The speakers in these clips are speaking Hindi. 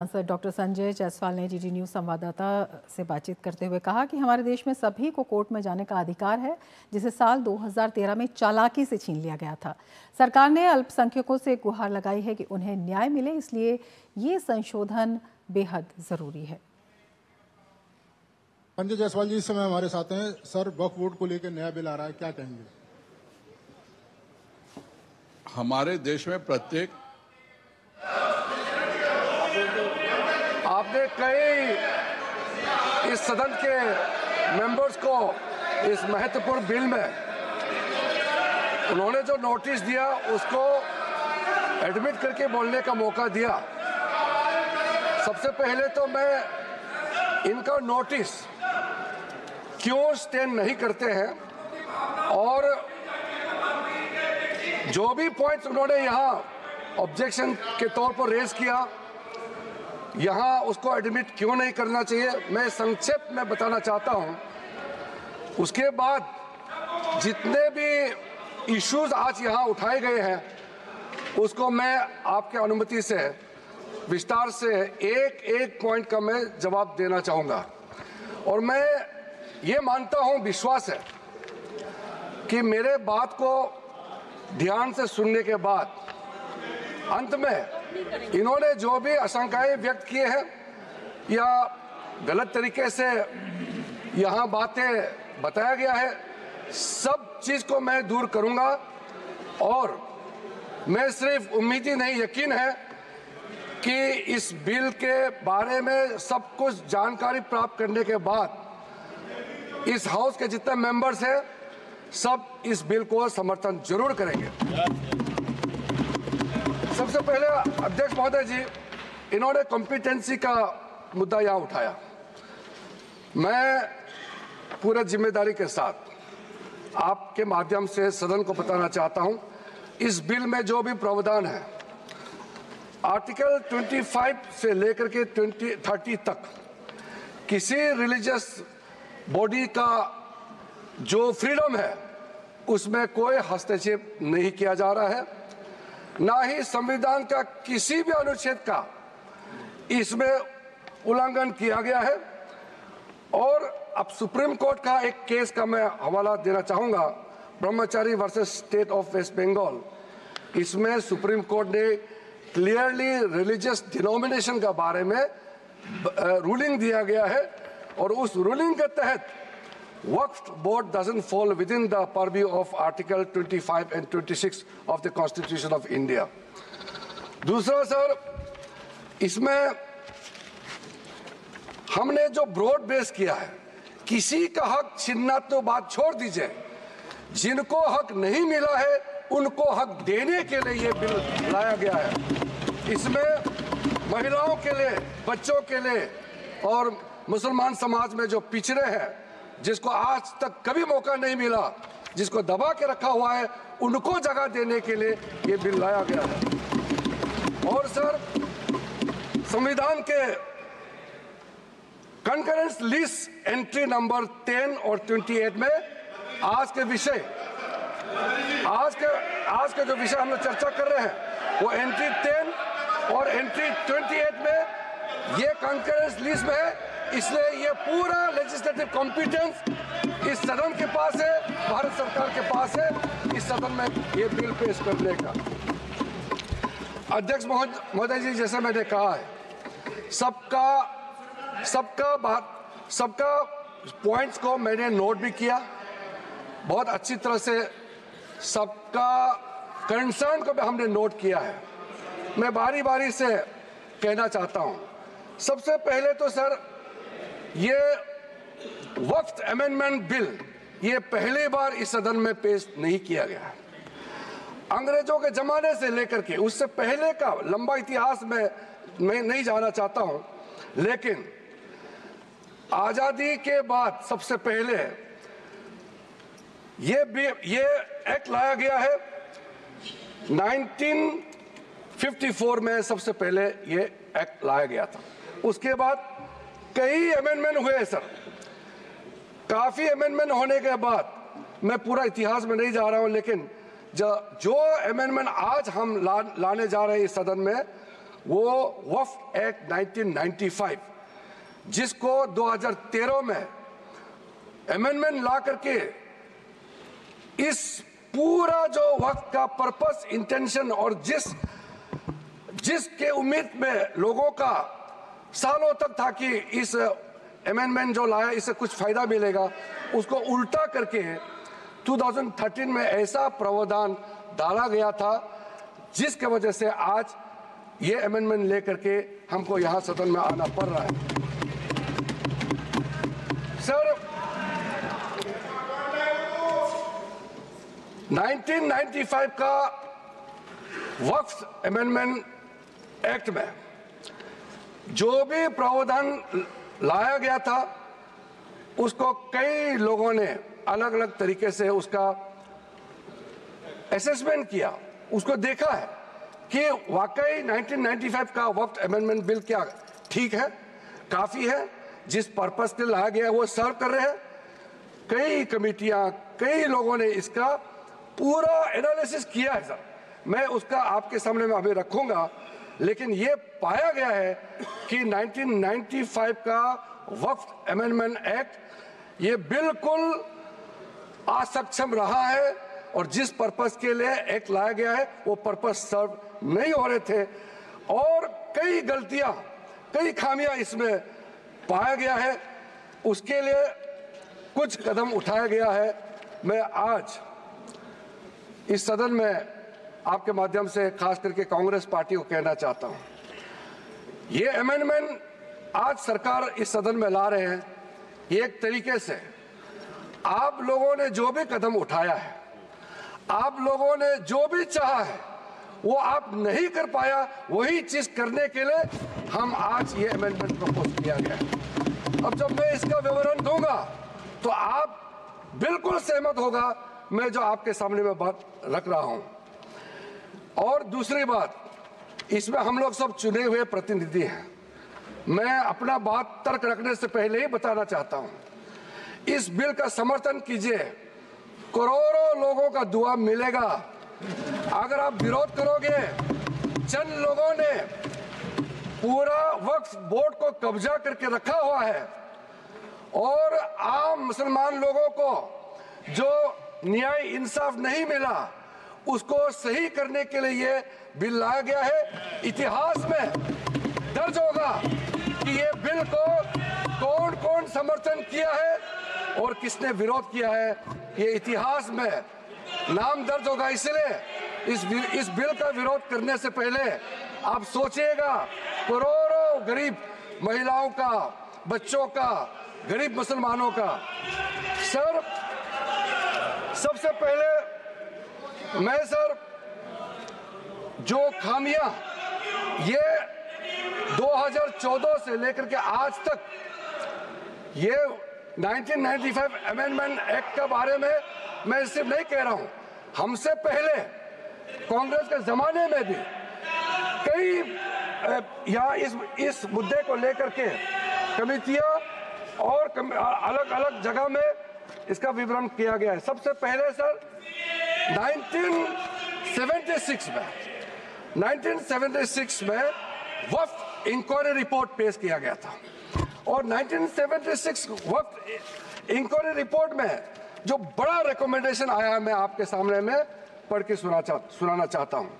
सांसद डॉक्टर संजय जायसवाल ने जीडी न्यूज़ संवाददाता से बातचीत करते हुए कहा कि हमारे देश में सभी को कोर्ट में जाने का अधिकार है जिसे साल 2013 में चालाकी से छीन लिया गया था। सरकार ने अल्पसंख्यकों से गुहार लगाई है कि उन्हें न्याय मिले इसलिए ये संशोधन बेहद ज़रूरी है। संजय जायसवाल जी इस समय हमारे साथ हैं। सर वक्फ बोर्ड को लेकर नया बिल आ रहा है क्या कहेंगे? हमारे देश में प्रत्येक आपने कई इस सदन के मेंबर्स को इस महत्वपूर्ण बिल में उन्होंने जो नोटिस दिया, उसको एडमिट करके बोलने का मौका दिया। सबसे पहले तो मैं इनका नोटिस क्यों स्टैंड नहीं करते हैं और जो भी पॉइंट्स उन्होंने यहाँ ऑब्जेक्शन के तौर पर रेज किया यहाँ उसको एडमिट क्यों नहीं करना चाहिए? मैं संक्षेप में बताना चाहता हूँ। उसके बाद जितने भी इश्यूज़ आज यहाँ उठाए गए हैं, उसको मैं आपके अनुमति से, विस्तार से एक एक पॉइंट का मैं जवाब देना चाहूँगा। और मैं ये मानता हूँ, विश्वास है कि मेरे बात को ध्यान से सुनने के बाद, अंत में इन्होंने जो भी आशंकाएँ व्यक्त किए हैं, या गलत तरीके से यहाँ बातें बताया गया है, सब चीज़ को मैं दूर करूँगा। और मैं सिर्फ़ उम्मीद ही नहीं, यकीन है कि इस बिल के बारे में सब कुछ जानकारी प्राप्त करने के बाद इस हाउस के जितने मेंबर्स हैं, सब इस बिल को समर्थन ज़रूर करेंगे। सबसे पहले अध्यक्ष महोदय जी, इन्होंने कॉम्पिटेंसी का मुद्दा यहाँ उठाया। मैं पूरे ज़िम्मेदारी के साथ आपके माध्यम से सदन को बताना चाहता हूँ। इस बिल में जो भी प्रावधान है आर्टिकल 25 से लेकर के 20 30 तक किसी रिलीजियस बॉडी का जो फ्रीडम है, उसमें कोई हस्तक्षेप नहीं किया जा रहा है। ना ही संविधान का किसी भी अनुच्छेद का। इसमें उल्लंघन किया गया है। और अब सुप्रीम कोर्ट का एक केस का मैं हवाला देना चाहूँगा, Brahmachari versus state of West Bengal. इसमें सुप्रीम कोर्ट ने क्लियरली रिलीजियस डिनोमिनेशन के बारे में रूलिंग दिया गया है। और उस रूलिंग के तहत Waqf board doesn't fall within the purview of Article 25 and 26 of the Constitution of India. दूसरा सर इसमें हमने जो ब्रॉड बेस किया है, किसी का हक छीनना तो बात छोड़ दीजिए जिनको हक नहीं मिला है, उनको हक देने के लिए ये बिल लाया गया है इसमें महिलाओं के लिए, बच्चों के लिए और मुसलमान समाज में जो पिछड़े हैं जिसको आज तक कभी मौका नहीं मिला, जिसको दबा के रखा हुआ है, उनको जगह देने के लिए ये बिल लाया गया है। और सर, संविधान के कंकरेंस लिस्ट एंट्री नंबर 10 और 28 में आज के विषय, आज के आज के जो विषय हम लोग चर्चा कर रहे हैं, वो एंट्री 10 और एंट्री 28 में ये कंकरेंस लिस्ट में इसलिए ये पूरा लेजिस्लेटिव कॉम्पिटेंस इस सदन के पास है, भारत सरकार के पास है, इस सदन में ये बिल पेश करने का। अध्यक्ष महोदय जी, जैसे मैंने कहा है, सबका सबका बात, सबका पॉइंट्स को मैंने नोट भी किया। बहुत अच्छी तरह से सबका कंसर्न को भी हमने नोट किया है। मैं बारी बारी से कहना चाहता हूँ। सबसे पहले तो सर ये वक्त अमेंडमेंट बिल ये पहली बार इस सदन में पेश नहीं किया गया। अंग्रेज़ों के जमाने से लेकर के, उससे पहले का लंबा इतिहास में, मैं नहीं जाना चाहता हूँ, लेकिन आज़ादी के बाद सबसे पहले ये ये एक्ट लाया गया है। 1954 में सबसे पहले ये एक्ट लाया गया था। उसके बाद कई अमेंडमेंट हुए हैं सर। काफ़ी अमेंडमेंट होने के बाद मैं पूरा इतिहास में नहीं जा रहा हूँ लेकिन जो अमेंडमेंट आज हम ला, लाने जा रहे हैं सदन में वो वफ एक्ट 1995 जिसको 2013 में अमेंडमेंट ला करके इस पूरा जो वक्त का पर्पस इंटेंशन और जिस जिसके उम्मीद में लोगों का सालों तक था कि इस अमेंडमेंट जो लाया, इससे कुछ फ़ायदा मिलेगा, उसको उल्टा करके 2013 में ऐसा प्रावधान डाला गया था, जिसके वजह से आज ये अमेंडमेंट लेकर के हमको यहाँ सदन में आना पड़ रहा है। सर 1995 का वक्फ अमेंडमेंट एक्ट में जो भी प्रावधान लाया गया था, उसको कई लोगों ने अलग अलग तरीके से उसका असेसमेंट किया। उसको देखा है कि वाकई 1995 का वक्त अमेंडमेंट बिल क्या ठीक है, काफ़ी है, जिस पर्पस के लाया गया वो सर्व कर रहे हैं। कई कमिटियाँ, कई लोगों ने इसका पूरा एनालिसिस किया है सर मैं उसका आपके सामने में अभी रखूँगा। लेकिन ये पाया गया है कि 1995 का वक्त अमेंडमेंट एक्ट, ये बिल्कुल असक्षम रहा है और जिस पर्पस के लिए एक्ट लाया गया है, वो पर्पस सर्व नहीं हो रहे थे। और कई गलतियाँ, कई खामियाँ इसमें पाया गया है। उसके लिए कुछ कदम उठाया गया है। मैं आज इस सदन में आपके माध्यम से खास करके कांग्रेस पार्टी को कहना चाहता हूँ। ये अमेंडमेंट आज सरकार इस सदन में ला रहे हैं, ये एक तरीके से आप लोगों ने जो भी कदम उठाया है, आप लोगों ने जो भी चाहा है, वो आप नहीं कर पाया, वही चीज़ करने के लिए हम आज ये अमेंडमेंट प्रपोज किया गया अब जब मैं इसका विवरण दूँगा तो आप बिल्कुल सहमत होगा, मैं जो आपके सामने में बात रख रहा हूँ। और दूसरी बात, इसमें हम लोग सब चुने हुए प्रतिनिधि हैं। मैं अपना बात तर्क रखने से पहले ही बताना चाहता हूँ। इस बिल का समर्थन कीजिए। करोड़ों लोगों का दुआ मिलेगा। अगर आप विरोध करोगे, चंद लोगों ने पूरा वक्फ बोर्ड को कब्जा करके रखा हुआ है। और आम मुसलमान लोगों को जो न्याय इंसाफ नहीं मिला उसको सही करने के लिए ये बिल लाया गया है। इतिहास में दर्ज होगा कि ये बिल को कौन कौन समर्थन किया है और किसने विरोध किया है। ये इतिहास में नाम दर्ज होगा। इसलिए इस इस बिल का विरोध करने से पहले आप सोचिएगा, करोड़ों गरीब महिलाओं का, बच्चों का, गरीब मुसलमानों का। सर, सबसे पहले मैं सर जो खामियाँ ये 2014 से लेकर के आज तक ये 1995 अमेंडमेंट एक्ट के बारे में मैं सिर्फ़ नहीं कह रहा हूँ। हमसे पहले कांग्रेस के जमाने में भी कई यहाँ इस इस मुद्दे को लेकर के कमिटियाँ और कम, अलग अलग जगह में इसका विवरण किया गया है। सबसे पहले सर 1976 में 1976 में वफ इंक्वायरी रिपोर्ट पेश किया गया था। और 1976 वक्त इंक्वायरी रिपोर्ट में जो बड़ा रिकमेंडेशन आया है मैं आपके सामने में पढ़ के सुना चा, सुनाना चाहता हूँ।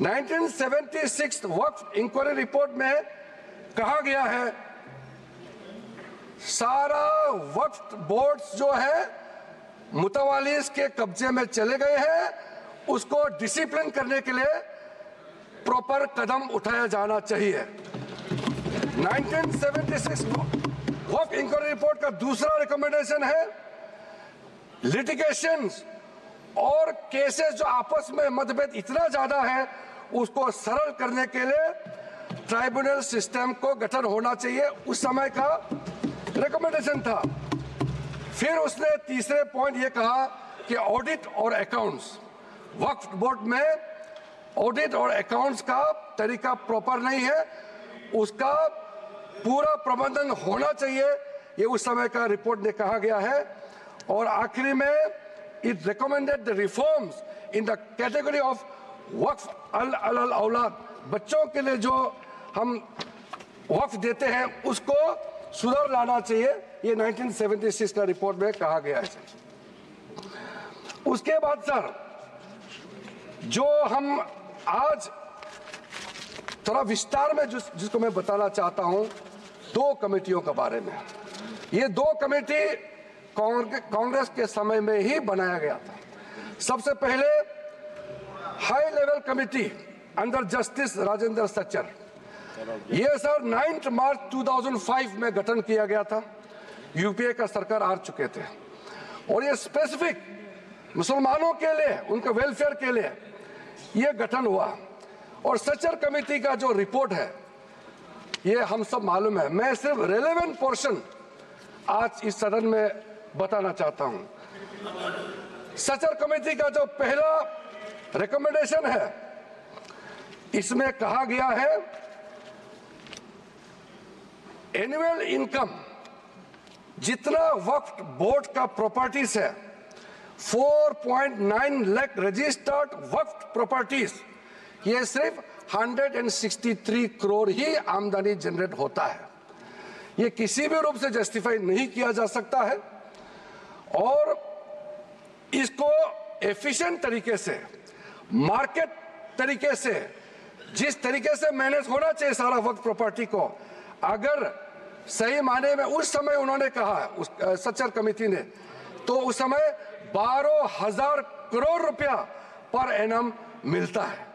1976 वक्त इंक्वायरी रिपोर्ट में कहा गया है सारा वक्त बोर्ड्स जो है मुतवालिस के कब्जे में चले गए हैं, उसको डिसिप्लिन करने के लिए प्रॉपर कदम उठाया जाना चाहिए। 1976 वक्त इंक्वायरी रिपोर्ट का दूसरा रिकमेंडेशन है लिटिगेशन और केसेस जो आपस में मतभेद इतना ज़्यादा है, उसको सरल करने के लिए ट्राइब्यूनल सिस्टम को गठन होना चाहिए। उस समय का रिकमेंडेशन था। फिर उसने तीसरे पॉइंट ये कहा कि ऑडिट और अकाउंट्स वक्फ बोर्ड में ऑडिट और अकाउंट्स का तरीका प्रॉपर नहीं है। उसका पूरा प्रबंधन होना चाहिए, ये उस समय का रिपोर्ट में कहा गया है। और आखिरी में it recommended the reforms in the category of waqf अल अल औलाद। बच्चों के लिए जो हम वक्फ देते हैं, उसको सुधार लाना चाहिए। ये 1976 का रिपोर्ट में कहा गया है। उसके बाद, सर, जो हम आज थोड़ा विस्तार में जिस, जिसको मैं बताना चाहता हूँ, दो कमेटियों के बारे में। ये दो कमेटी कांग्रेस के समय में ही बनाया गया था। सबसे पहले high level committee under justice Rajendra Sachar. ये, सर 9 मार्च 2005 में गठन किया गया था। यूपीए का सरकार आ चुके थे। और ये स्पेसिफिक मुसलमानों के लिए, उनके वेलफेयर के लिए ये गठन हुआ। और सचर कमेटी का जो रिपोर्ट है, ये हम सब मालूम है। मैं सिर्फ़ रेलेवेंट पोर्शन आज इस सदन में बताना चाहता हूँ। सचर कमेटी का जो पहला रिकमेंडेशन है, इसमें कहा गया है एनुअल इनकम जितना वक्त बोर्ड का प्रॉपर्टीज़ है 4.9 लाख रजिस्टर्ड वक्त प्रॉपर्टीज़ ये सिर्फ़ 163 करोड़ ही आमदनी जनरेट होता है। ये किसी भी रूप से जस्टिफाई नहीं किया जा सकता है और इसको एफिशिएंट तरीके से मार्केट तरीके से, जिस तरीके से मैनेज होना चाहिए सारा वक्त प्रॉपर्टी को, अगर सही माने में उस समय उन्होंने कहा, उस सच्चर कमेटी ने। तो उस समय बारह हज़ार करोड़ रुपया पर एनम मिलता है।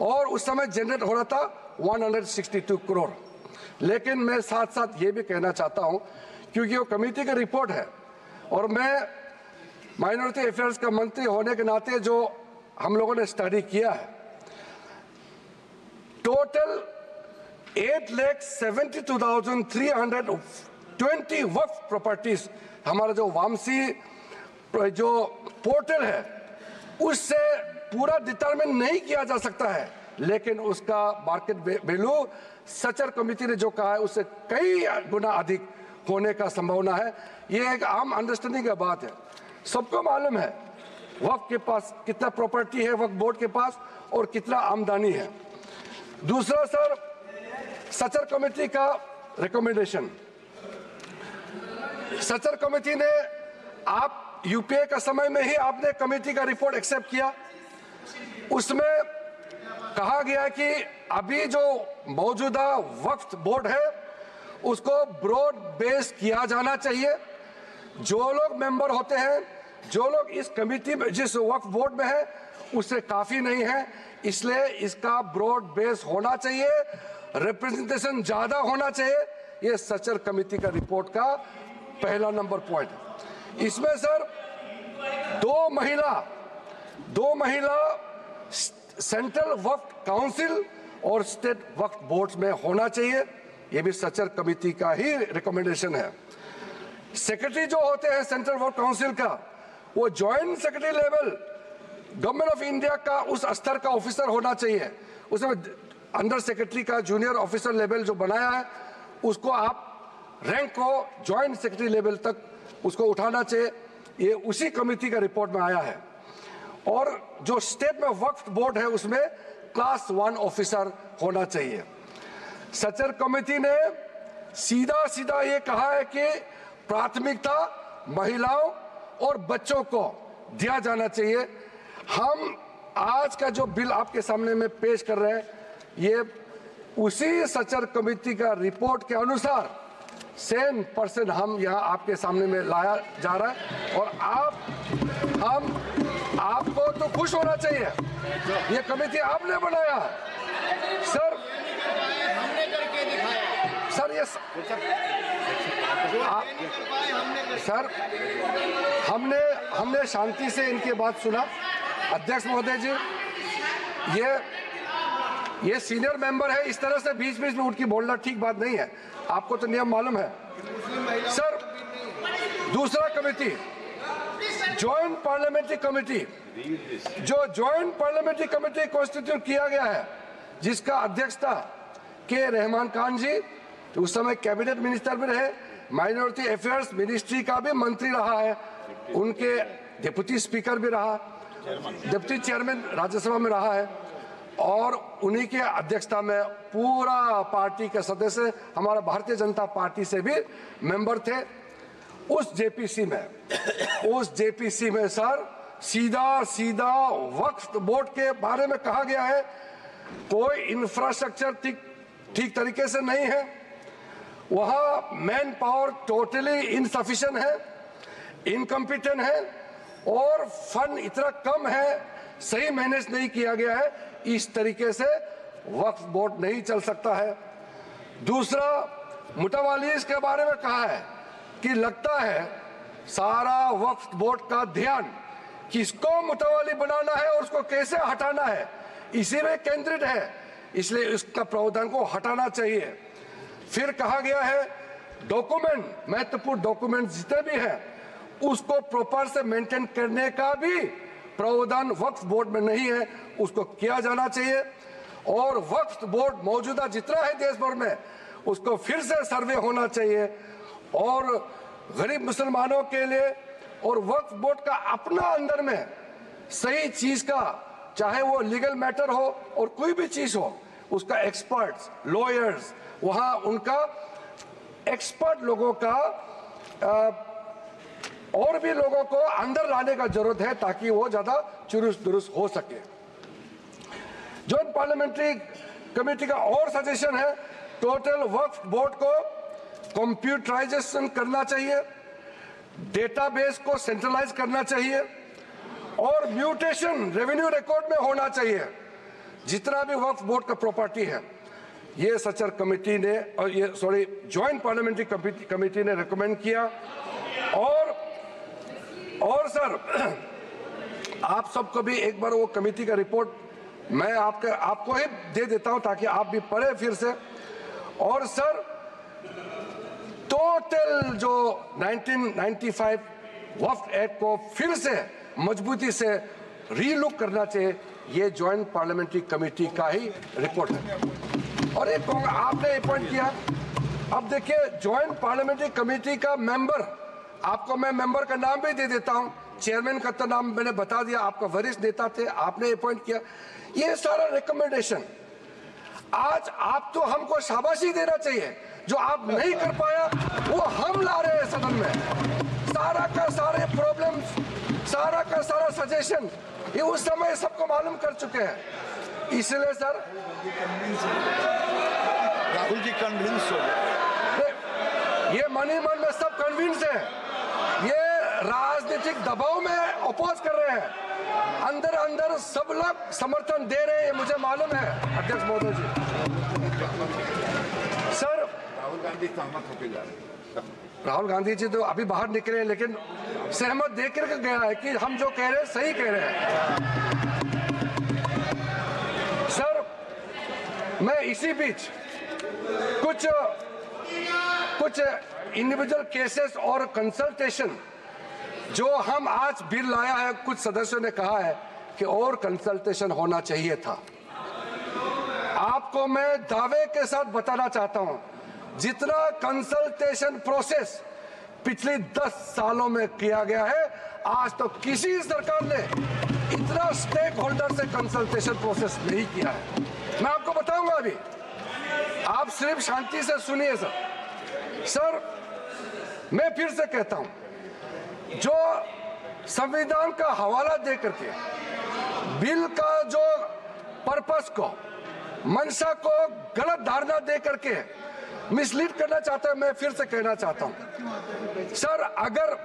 और उस समय जनरेट हो रहा था 162 करोड़। लेकिन मैं साथ साथ ये भी कहना चाहता हूँ, क्योंकि वो कमेटी की रिपोर्ट है। और मैं माइनॉरिटी अफेयर्स का मंत्री होने के नाते जो हम लोगों ने स्टडी किया है, total eight lakh seventy two thousand three hundred twenty waqf properties हमारा जो वामसी, जो पोर्टल है, उससे पूरा डिटरमिन नहीं किया जा सकता है। लेकिन उसका मार्केट वैल्यू सचर कमेटी ने जो कहा है, उससे कई गुना अधिक होने का संभावना है। ये एक आम अंडरस्टैंडिंग का बात है। सबको मालूम है वक्त के पास कितना प्रॉपर्टी है वक्त बोर्ड के पास, और कितना आमदनी है। दूसरा, सर सचर कमेटी का रिकमेंडेशन सचर कमेटी ने आप यूपीए का समय में ही आपने कमेटी का रिपोर्ट एक्सेप्ट किया। उसमें कहा गया कि अभी जो मौजूदा वक्त बोर्ड है, उसको ब्रॉड बेस किया जाना चाहिए। जो लोग मेंबर होते हैं, जो लोग इस कमेटी में, जिस वक्त बोर्ड में है उससे काफ़ी नहीं है। इसलिए इसका ब्रॉड बेस होना चाहिए। रिप्रेजेंटेशन ज़्यादा होना चाहिए। ये सचर कमेटी का रिपोर्ट का पहला नंबर पॉइंट इसमें सर, दो महिला दो महिला सेंट्रल वक्त काउंसिल और स्टेट वक्त बोर्ड में होना चाहिए। यह भी सचर कमेटी का ही रिकमेंडेशन है। सेक्रेटरी जो होते हैं सेंट्रल वक्त काउंसिल का, वो joint secretary level government of India का उस स्तर का ऑफिसर होना चाहिए। उसमें अंडर सेक्रेटरी का जूनियर ऑफिसर लेवल जो बनाया है, उसको आप रैंक को ज्वाइंट सेक्रेटरी लेवल तक उसको उठाना चाहिए। ये उसी कमेटी का रिपोर्ट में आया है। और जो स्टेट में वक्फ बोर्ड है, उसमें क्लास वन ऑफिसर होना चाहिए। सचर कमेटी ने सीधा सीधा ये कहा है कि प्राथमिकता महिलाओं और बच्चों को दिया जाना चाहिए। हम आज का जो बिल आपके सामने में पेश कर रहे हैं ये उसी सचर कमेटी का रिपोर्ट के अनुसार सेम परसेंट हम यहाँ आपके सामने में लाया जा रहा है और आप हम आपको तो खुश होना चाहिए। ये कमेटी आपने बनाया। सर सर ये आप, सर हमने हमने शांति से इनकी बात सुना। अध्यक्ष महोदय जी ये ये सीनियर मेंबर है, इस तरह से बीच बीच में उठ के बोलना ठीक बात नहीं है। आपको तो नियम मालूम है। सर दूसरा कमेटी ज्वाइंट पार्लियामेंट्री कमेटी जो ज्वाइंट पार्लियामेंट्री कमेटी कॉन्स्टिट्यूट किया गया है, जिसका अध्यक्षता के रहमान खान जी तो उस समय कैबिनेट मिनिस्टर भी रहे माइनॉरिटी अफेयर्स मिनिस्ट्री का भी मंत्री रहा है, उनके डिप्टी स्पीकर भी रहा डिप्टी चेयरमैन राज्यसभा में रहा है। और उन्हीं के अध्यक्षता में पूरा पार्टी के सदस्य, हमारा भारतीय जनता पार्टी से भी मेंबर थे। उस जेपीसी में, उस जेपीसी में सर, सीधा सीधा वक्फ बोर्ड के बारे में कहा गया है, कोई इंफ्रास्ट्रक्चर ठीक ठीक तरीके से नहीं है। वहाँ मैन पावर टोटली इनसफिशियंट है इनकम्पिटेंट है और फंड इतना कम है, सही मैनेज नहीं किया गया है। इस तरीके से वक्फ बोर्ड नहीं चल सकता है। दूसरा मुटावालीज के बारे में कहा है कि लगता है सारा वक्फ बोर्ड का ध्यान किसको मुतवाली बनाना है और उसको कैसे हटाना है, इसी में केंद्रित है। इसलिए इसका प्रावधान को हटाना चाहिए। फिर कहा गया है, डॉक्यूमेंट, महत्वपूर्ण डॉक्यूमेंट जितने भी हैं, उसको प्रॉपर से मेंटेन करने का भी प्रावधान वक्फ बोर्ड में नहीं है उसको किया जाना चाहिए। और वक्फ बोर्ड मौजूदा जितना है देश भर में उसको फिर से सर्वे होना चाहिए। और गरीब मुसलमानों के लिए और वक्फ बोर्ड का अपना अंदर में सही चीज़ का चाहे वो लीगल मैटर हो और कोई भी चीज़ हो उसका एक्सपर्ट्स लॉयर्स वहाँ उनका एक्सपर्ट लोगों का आ, और भी लोगों को अंदर लाने का ज़रूरत है ताकि वो ज़्यादा चुरुस दुरुस्त हो सके। जॉइंट पार्लियामेंट्री कमेटी का और सजेशन है टोटल वक्फ बोर्ड को कंप्यूटराइजेशन करना चाहिए डेटाबेस को सेंट्रलाइज करना चाहिए, और म्यूटेशन रेवेन्यू रिकॉर्ड में होना चाहिए। जितना भी वक्फ बोर्ड का प्रॉपर्टी है, ये सचर कमेटी ने, और ये सॉरी ज्वाइंट पार्लियामेंट्री कमेटी ने रिकमेंड किया, और और सर, आप सबको भी एक बार वो कमेटी का रिपोर्ट मैं आपके, आपको ही दे देता हूँ ताकि आप भी पढ़े फिर से। और सर टोटल जो 1995 वफ्त एक्ट को फिर से मजबूती से रीलुक करना चाहिए, ये ज्वाइंट पार्लियामेंट्री कमेटी का ही रिपोर्ट है। और एक आपने अपॉइंट किया, अब देखिए ज्वाइंट पार्लियामेंट्री कमेटी का मेंबर आपको मैं मेंबर का नाम भी दे देता हूँ। चेयरमैन का तो नाम मैंने बता दिया आपका वरिष्ठ नेता थे आपने अपॉइंट किया। ये सारा रिकमेंडेशन आज आप तो हमको शाबाशी देना चाहिए। जो आप नहीं कर पाया वो हम ला रहे हैं सदन में। सारा का सारे प्रॉब्लम सारा का सारा सजेशन ये उस समय सबको मालूम कर चुके हैं। इसलिए सर राहुल जी कन्विंस हो ये मनी मन में सब कन्विंस है। ये राजनीतिक दबाव में अपोज कर रहे हैं। अंदर अंदर सब लोग समर्थन दे रहे हैं ये मुझे मालूम है अध्यक्ष महोदय जी। सर राहुल गांधी सहमत होकर जा रहे हैं। राहुल गांधी जी तो अभी बाहर निकले हैं लेकिन सहमत देख कर गया है कि हम जो कह रहे हैं सही कह रहे हैं। सर मैं इसी बीच कुछ कुछ इंडिविजुअल केसेस और कंसल्टेशन जो हम आज बिल लाया है, कुछ सदस्यों ने कहा है कि और कंसल्टेशन होना चाहिए था। आपको मैं दावे के साथ बताना चाहता हूँ, जितना कंसल्टेशन प्रोसेस पिछले दस सालों में किया गया है, आज तो किसी सरकार ने इतना स्टेक होल्डर से कंसल्टेशन प्रोसेस नहीं किया है। मैं आपको बताऊँगा अभी आप सिर्फ़ शांति से सुनिए सर। सर, मैं फिर से कहता हूँ, जो संविधान का हवाला दे करके, बिल का जो पर्पस को, मंशा को गलत धारणा दे करके मिसलीड करना चाहता है, मैं फिर से कहना चाहता हूँ। सर, अगर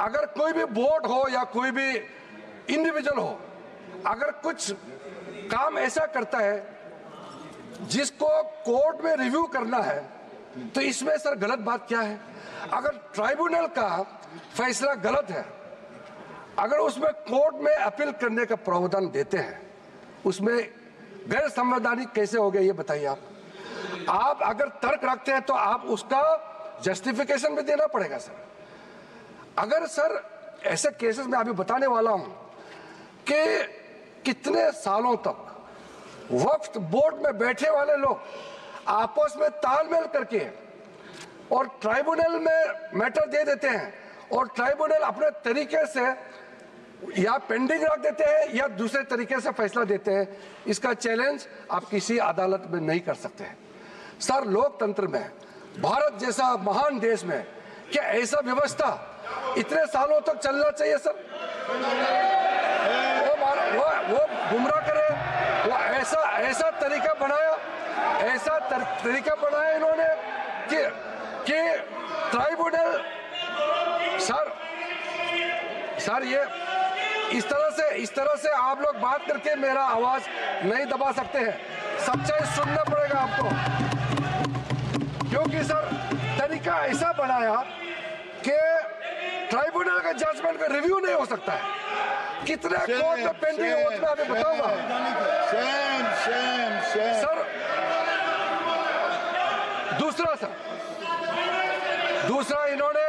अगर कोई भी बोर्ड हो या कोई भी इंडिविजुअल हो, अगर कुछ काम ऐसा करता है जिसको कोर्ट में रिव्यू करना है तो इसमें सर गलत बात क्या है? अगर ट्राइब्यूनल का फैसला गलत है, अगर उसमें कोर्ट में अपील करने का प्रावधान देते हैं, उसमें गैर संवैधानिक कैसे हो गया ये बताइए आप। आप अगर तर्क रखते हैं तो आप उसका जस्टिफिकेशन भी देना पड़ेगा, सर। अगर सर ऐसे केसेस में अभी बताने वाला हूँ कि कितने सालों तक वक्त बोर्ड में बैठे वाले लोग आपस में तालमेल करके और ट्राइब्यूनल में मैटर दे देते हैं और ट्राइब्यूनल अपने तरीके से या पेंडिंग रख देते हैं या दूसरे तरीके से फैसला देते हैं। इसका चैलेंज आप किसी अदालत में नहीं कर सकते हैं। सर, लोकतंत्र में, भारत जैसा महान देश में क्या ऐसा व्यवस्था इतने सालों तक चलना चाहिए, सर? वो वो वो गुमराह करे। ऐसा ऐसा तरीका बनाया ऐसा तर, तरीका बनाया इन्होंने कि कि ट्राइब्यूनल सर सर ये इस तरह से इस तरह से आप लोग बात करके मेरा आवाज़ नहीं दबा सकते हैं। सच्चाई सुनना पड़ेगा आपको। क्योंकि सर तरीका ऐसा बनाया कि ट्राइब्यूनल का जजमेंट का रिव्यू नहीं हो सकता है। कितने कोर्ट में पेंडिंग है वो तो मैं बताऊँगा Shame, shame, shame. सर दूसरा सर। दूसरा इन्होंने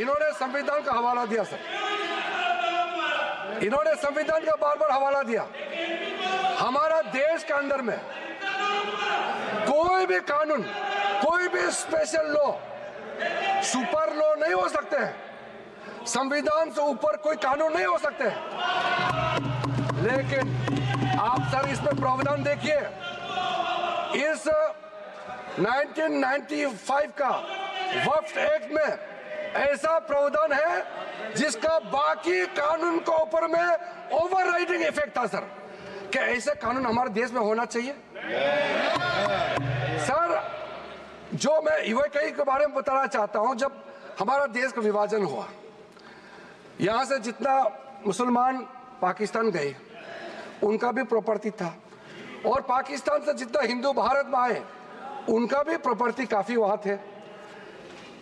इन्होंने संविधान का हवाला दिया सर। इन्होंने संविधान का बार बार हवाला दिया। हमारा देश के अंदर में कोई भी कानून कोई भी स्पेशल लॉ सुपर लॉ नहीं हो सकते हैं। संविधान से ऊपर कोई कानून नहीं हो सकते। लेकिन आप सर इसमें प्रावधान देखिए। इस 1995 का वक्फ एक्ट में ऐसा प्रावधान है जिसका बाकी कानून के ऊपर में ओवर राइडिंग इफ़ेक्ट था, सर। क्या ऐसे कानून हमारे देश में होना चाहिए? सर, जो मैं युवकई के बारे में बताना चाहता हूँ, जब हमारा देश का विभाजन हुआ यहाँ से जितना मुसलमान पाकिस्तान गए, उनका भी प्रॉपर्टी था। और पाकिस्तान से जितना हिंदू भारत में आए, उनका भी प्रॉपर्टी काफ़ी वहाँ थे।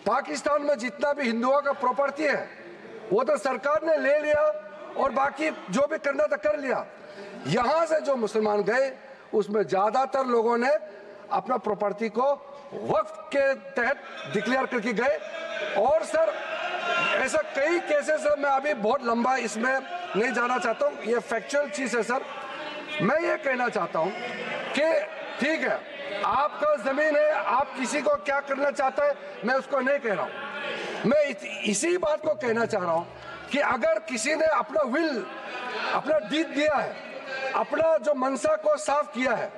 पाकिस्तान में जितना भी हिंदुओं का प्रॉपर्टी है, वो तो सरकार ने ले लिया और बाकी जो भी करना था कर लिया। यहाँ से जो मुसलमान गए, उसमें ज़्यादातर लोगों ने अपना प्रॉपर्टी को वक्त के तहत डिक्लेयर करके गए। और सर ऐसा कई केसेस है, मैं अभी बहुत लंबा इसमें नहीं जाना चाहता हूँ, ये फैक्चुअल चीज़ है सर। मैं ये कहना चाहता हूँ कि ठीक है, आपका ज़मीन है, आप किसी को क्या करना चाहता है, मैं उसको नहीं कह रहा हूँ। मैं इत- इसी बात को कहना चाह रहा हूँ कि अगर किसी ने अपना विल अपना डीड दिया है, अपना जो मनसा को साफ़ किया है,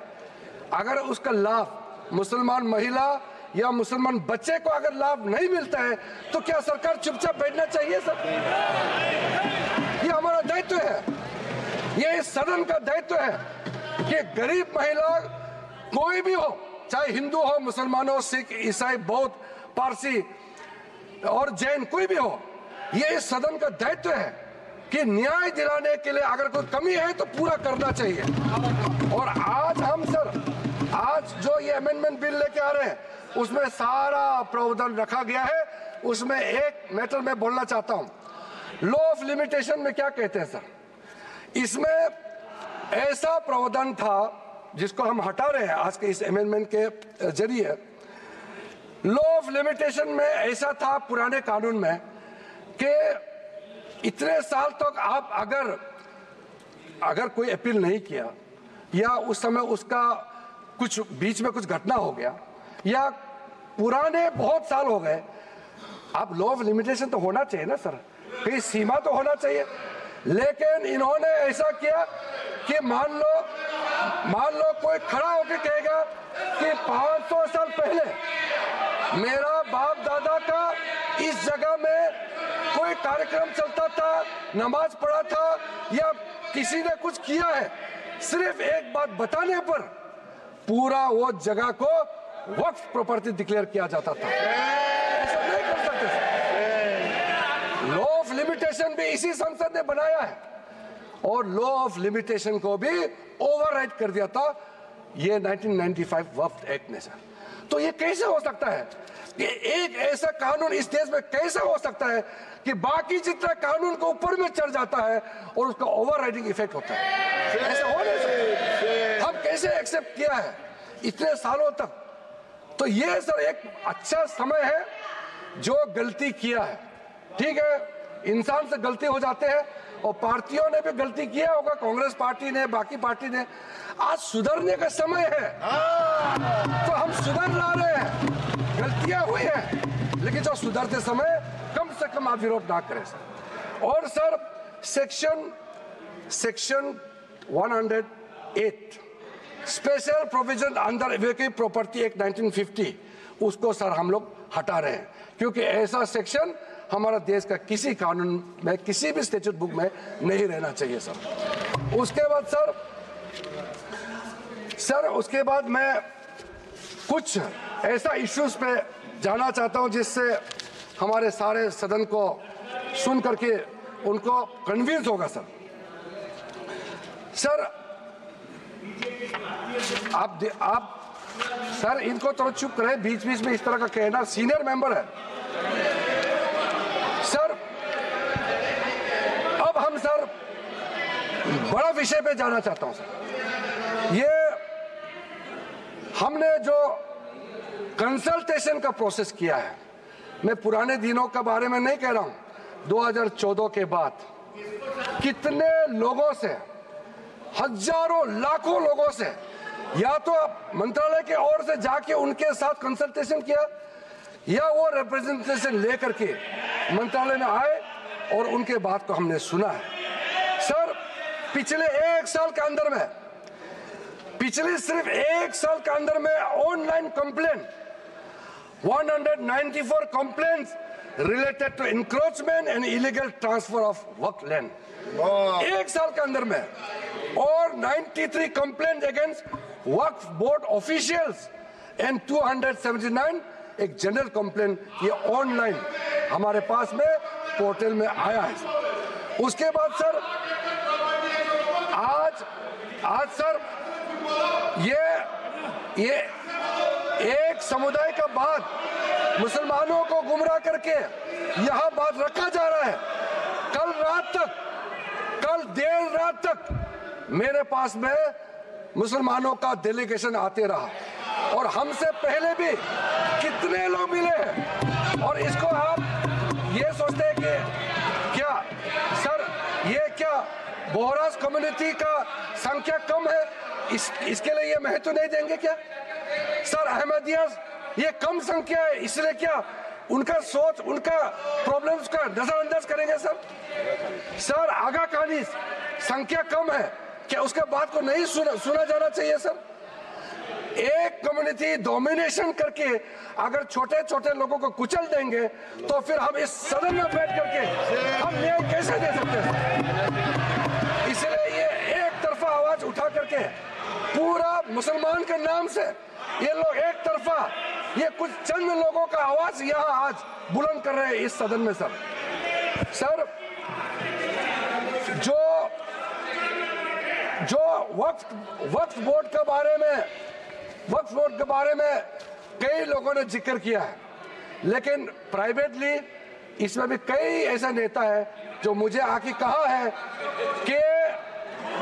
अगर उसका लाभ, मुसलमान महिला या मुसलमान बच्चे को अगर लाभ नहीं मिलता है तो क्या सरकार चुपचाप बैठना चाहिए सर? ये हमारा दायित्व है। ये इस सदन का दायित्व है कि गरीब महिला कोई भी हो, चाहे हिंदू हो, मुसलमान हो, सिख, ईसाई, बौद्ध, पारसी और जैन कोई भी हो, ये इस सदन का दायित्व है कि न्याय दिलाने के लिए अगर कोई कमी है तो पूरा करना चाहिए। और आज हम, सर, आज जो ये अमेंडमेंट बिल लेके आ रहे हैं उसमें सारा प्रावधान रखा गया है। उसमें एक मैटर मैं बोलना चाहता हूँ। लॉ ऑफ़ लिमिटेशन में क्या कहते हैं सर इसमें ऐसा प्रावधान था जिसको हम हटा रहे हैं आज के इस अमेंडमेंट के ज़रिए। लॉ ऑफ़ लिमिटेशन में ऐसा था पुराने कानून में कि इतने साल तक तो आप अगर अगर कोई अपील नहीं किया या उस समय उसका कुछ, बीच में कुछ घटना हो गया या पुराने बहुत साल हो गए। अब लॉ ऑफ़ लिमिटेशन तो होना चाहिए ना सर कहीं सीमा तो होना चाहिए। लेकिन इन्होंने ऐसा किया कि मान लो मान लो कोई खड़ा होकर कहेगा कि 500 साल पहले मेरा बाप दादा का इस जगह में कोई कार्यक्रम चलता था, नमाज़ पढ़ा था या किसी ने कुछ किया है, सिर्फ़ एक बात बताने पर पूरा वो जगह को वक्फ प्रॉपर्टी डिक्लेयर किया जाता था। ऐसा नहीं कर सकते लॉ ऑफ़ लिमिटेशन भी इसी संसद ने बनाया है। और लॉ ऑफ़ लिमिटेशन को भी ओवरराइड कर दिया था। ये 1995 वफ्त एक्ट ने सर। तो ये कैसे हो सकता है कि एक ऐसा कानून इस देश में कैसे हो सकता है कि बाकी जितना कानून को ऊपर में चढ़ जाता है और उसका ओवरराइडिंग इफ़ेक्ट होता है? ऐसा हो नहीं सकता। हम कैसे एक्सेप्ट किया है? इतने सालों तक तो ये सर एक अच्छा समय है जो गलती किया है। ठीक है? इंसान से गलती हो जाते हैं और पार्टियों ने भी गलती किया होगा, कांग्रेस पार्टी ने, बाकी पार्टी ने। आज सुधरने का समय है। तो हम सुधर ला रहे हैं। गलतियाँ हुई हैं, लेकिन जो सुधरते समय कम से कम आप विरोध ना करें, सर। और sir, section section 108 special provision under waking property act 1950 उसको सर हम लोग हटा रहे हैं। क्योंकि ऐसा सेक्शन हमारा देश का किसी कानून में, किसी भी स्टेचुट बुक में नहीं रहना चाहिए, सर। उसके बाद, सर सर, उसके बाद मैं कुछ ऐसा इश्यूज़ पे जाना चाहता हूँ जिससे हमारे सारे सदन को सुन करके उनको कन्विंस होगा, सर। सर आप आप, सर, इनको थोड़ा चुप करें बीच बीच में इस तरह का कहना सीनियर मेंबर है। सर, अब हम, सर, बड़ा विषय पे जाना चाहता हूँ, सर। ये, हमने जो कंसल्टेशन का प्रोसेस किया है, मैं पुराने दिनों के बारे में नहीं कह रहा हूँ 2014 के बाद, कितने लोगों से हज़ारों लाखों लोगों से या तो आप मंत्रालय के ओर से जाके उनके साथ कंसल्टेशन किया या वो रिप्रेजेंटेशन लेकर के मंत्रालय में आए और उनके बात को हमने सुना है। सर पिछले एक साल के अंदर में पिछले सिर्फ़ एक साल के अंदर में online complain 194 complaints related to encroachment and illegal transfer of work land एक साल के अंदर में और 93 complaint against waqf board officials and 279 एक जनरल कंप्लेंट ये ऑनलाइन हमारे पास में पोर्टल में आया है। उसके बाद सर, आज आज सर, ये ये एक समुदाय का बात मुसलमानों को गुमराह करके यहाँ बात रखा जा रहा है। कल रात तक, कल देर रात तक मेरे पास में मुसलमानों का डेलीगेशन आते रहा। और हमसे पहले भी कितने लोग मिले और इसको आप ये सोचते हैं कि क्या, सर, ये क्या बोहराज कम्युनिटी का संख्या कम है? इस, इसके लिए ये महत्व नहीं देंगे क्या? सर अहमदिया ये कम संख्या है, इसलिए क्या उनका सोच, उनका प्रॉब्लम्स का नजरअंदाज करेंगे, सर? सर आगा कहानी संख्या कम है। क्या उसके बात को नहीं सुना सुना जाना चाहिए, सर? एक कम्युनिटी डोमिनेशन करके अगर छोटे छोटे लोगों को कुचल देंगे तो फिर हम इस सदन में बैठ करके हम न्याय कैसे दे सकते हैं? इसलिए ये एक तरफा आवाज़ उठा करके पूरा मुसलमान के नाम से ये लोग एक तरफा, ये कुछ चंद लोगों का आवाज़ यहाँ आज बुलंद कर रहे हैं इस सदन में, सर। सर, जो जो वक्फ वक्फ बोर्ड के बारे में, वक्फ बोर्ड के बारे में कई लोगों ने ज़िक्र किया है। लेकिन प्राइवेटली इसमें भी कई ऐसा नेता है जो मुझे आके कहा है कि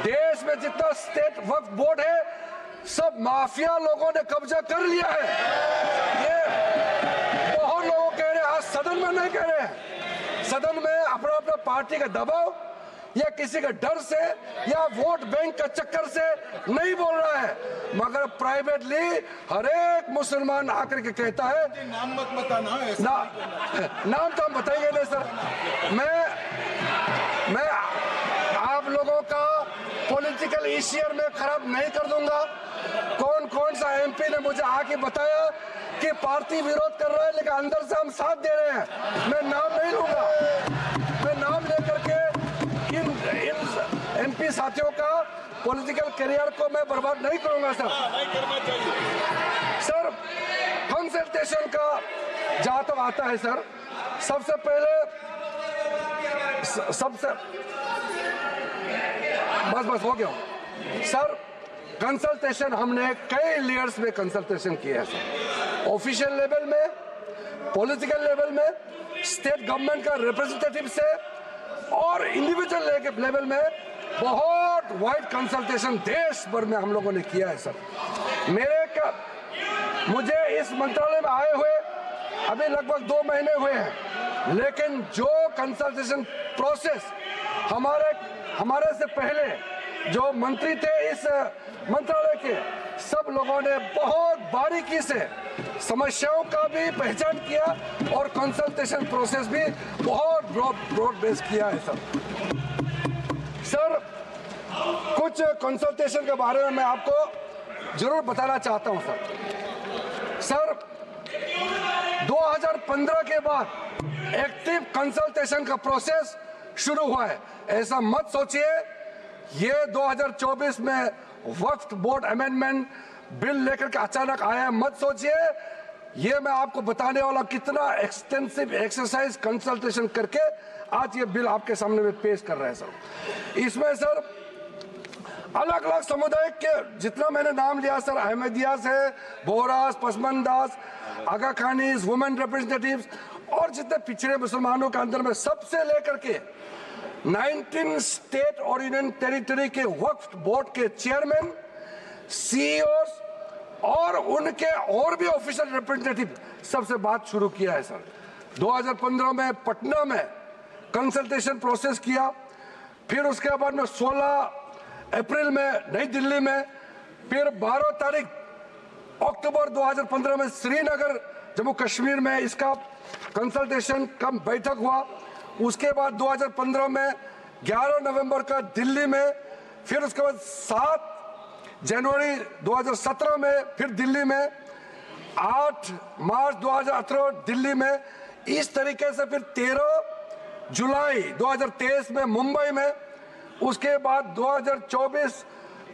देश में जितना स्टेट वक्फ बोर्ड है, सब माफिया लोगों ने कब्जा कर लिया है। ये बहुत लोग कह रहे हैं, आज सदन में नहीं कह रहे हैं। सदन में अपना अपना पार्टी का दबाव या किसी के डर से या वोट बैंक का चक्कर से नहीं बोल रहा है। मगर प्राइवेटली हर एक मुसलमान आकर के कहता है नाम मत बताना ना, नाम तो हम बताएँगे नहीं सर। मैं मैं आप लोगों का पॉलिटिकल इशियर में खराब नहीं कर दूँगा। कौन कौन सा एमपी ने मुझे आके बताया कि पार्टी विरोध कर रहा है लेकिन अंदर से हम साथ दे रहे हैं। मैं नाम नहीं लूँगा। मैं एमपी साथियों का पॉलिटिकल करियर को मैं बर्बाद नहीं करूँगा सर। सर कंसल्टेशन का जहाँ तक आता है सर। सबसे पहले सबसे बस बस हो गया। सर कंसल्टेशन हमने कई लेयर्स में कंसल्टेशन किया है सर। ऑफिशियल लेवल में पॉलिटिकल लेवल में स्टेट गवर्नमेंट का रिप्रेजेंटेटिव से और इंडिविजुअल लेवल में बहुत वाइड कंसल्टेशन देश भर में हम लोगों ने किया है, सर। मेरे का, मुझे इस मंत्रालय में आए हुए अभी लगभग दो महीने हुए हैं, लेकिन जो कंसल्टेशन प्रोसेस हमारे हमारे से पहले जो मंत्री थे इस मंत्रालय के, सब लोगों ने बहुत बारीकी से समस्याओं का भी पहचान किया और कंसल्टेशन प्रोसेस भी बहुत ब्रॉड ब्रॉड बेस किया है, सर। सर, कुछ कंसल्टेशन के बारे में मैं आपको ज़रूर बताना चाहता हूँ, सर। सर 2015 के बाद एक्टिव कंसल्टेशन का प्रोसेस शुरू हुआ है। ऐसा मत सोचिए, ये 2024 में वक्फ बोर्ड अमेंडमेंट बिल लेकर के अचानक आया है, मत सोचिए। ये मैं आपको बताने वाला कितना एक्सटेंसिव एक्सरसाइज कंसल्टेशन करके आज ये बिल आपके सामने में पेश कर रहे हैं, सर। इसमें, सर अलग अलग समुदाय के जितना मैंने नाम लिया, सर अहमदियास है बोहरास पसमंदास आगा खानीज, वुमेन रिप्रेजेंटेटिव्स, और जितने पिछड़े मुसलमानों के अंदर में सबसे लेकर के 19 स्टेट और यूनियन टेरिटरी के वक्फ बोर्ड के चेयरमैन सीईओ और उनके और भी ऑफिशियल रिप्रेजेंटेटिव, सबसे बात शुरू किया है, सर। 2015 में, पटना में कंसल्टेशन प्रोसेस किया। फिर उसके बाद में 16 अप्रैल में, नई दिल्ली में, फिर 12 तारीख, अक्टूबर 2015 में श्रीनगर, जम्मू कश्मीर में इसका कंसल्टेशन का बैठक हुआ। उसके बाद 2015 में 11 नवंबर का दिल्ली में, फिर उसके बाद 7 जनवरी 2017 में, फिर दिल्ली में 8 मार्च 2018 दिल्ली में। इस तरीके से फिर 13 जुलाई 2023 में मुंबई में उसके बाद 2024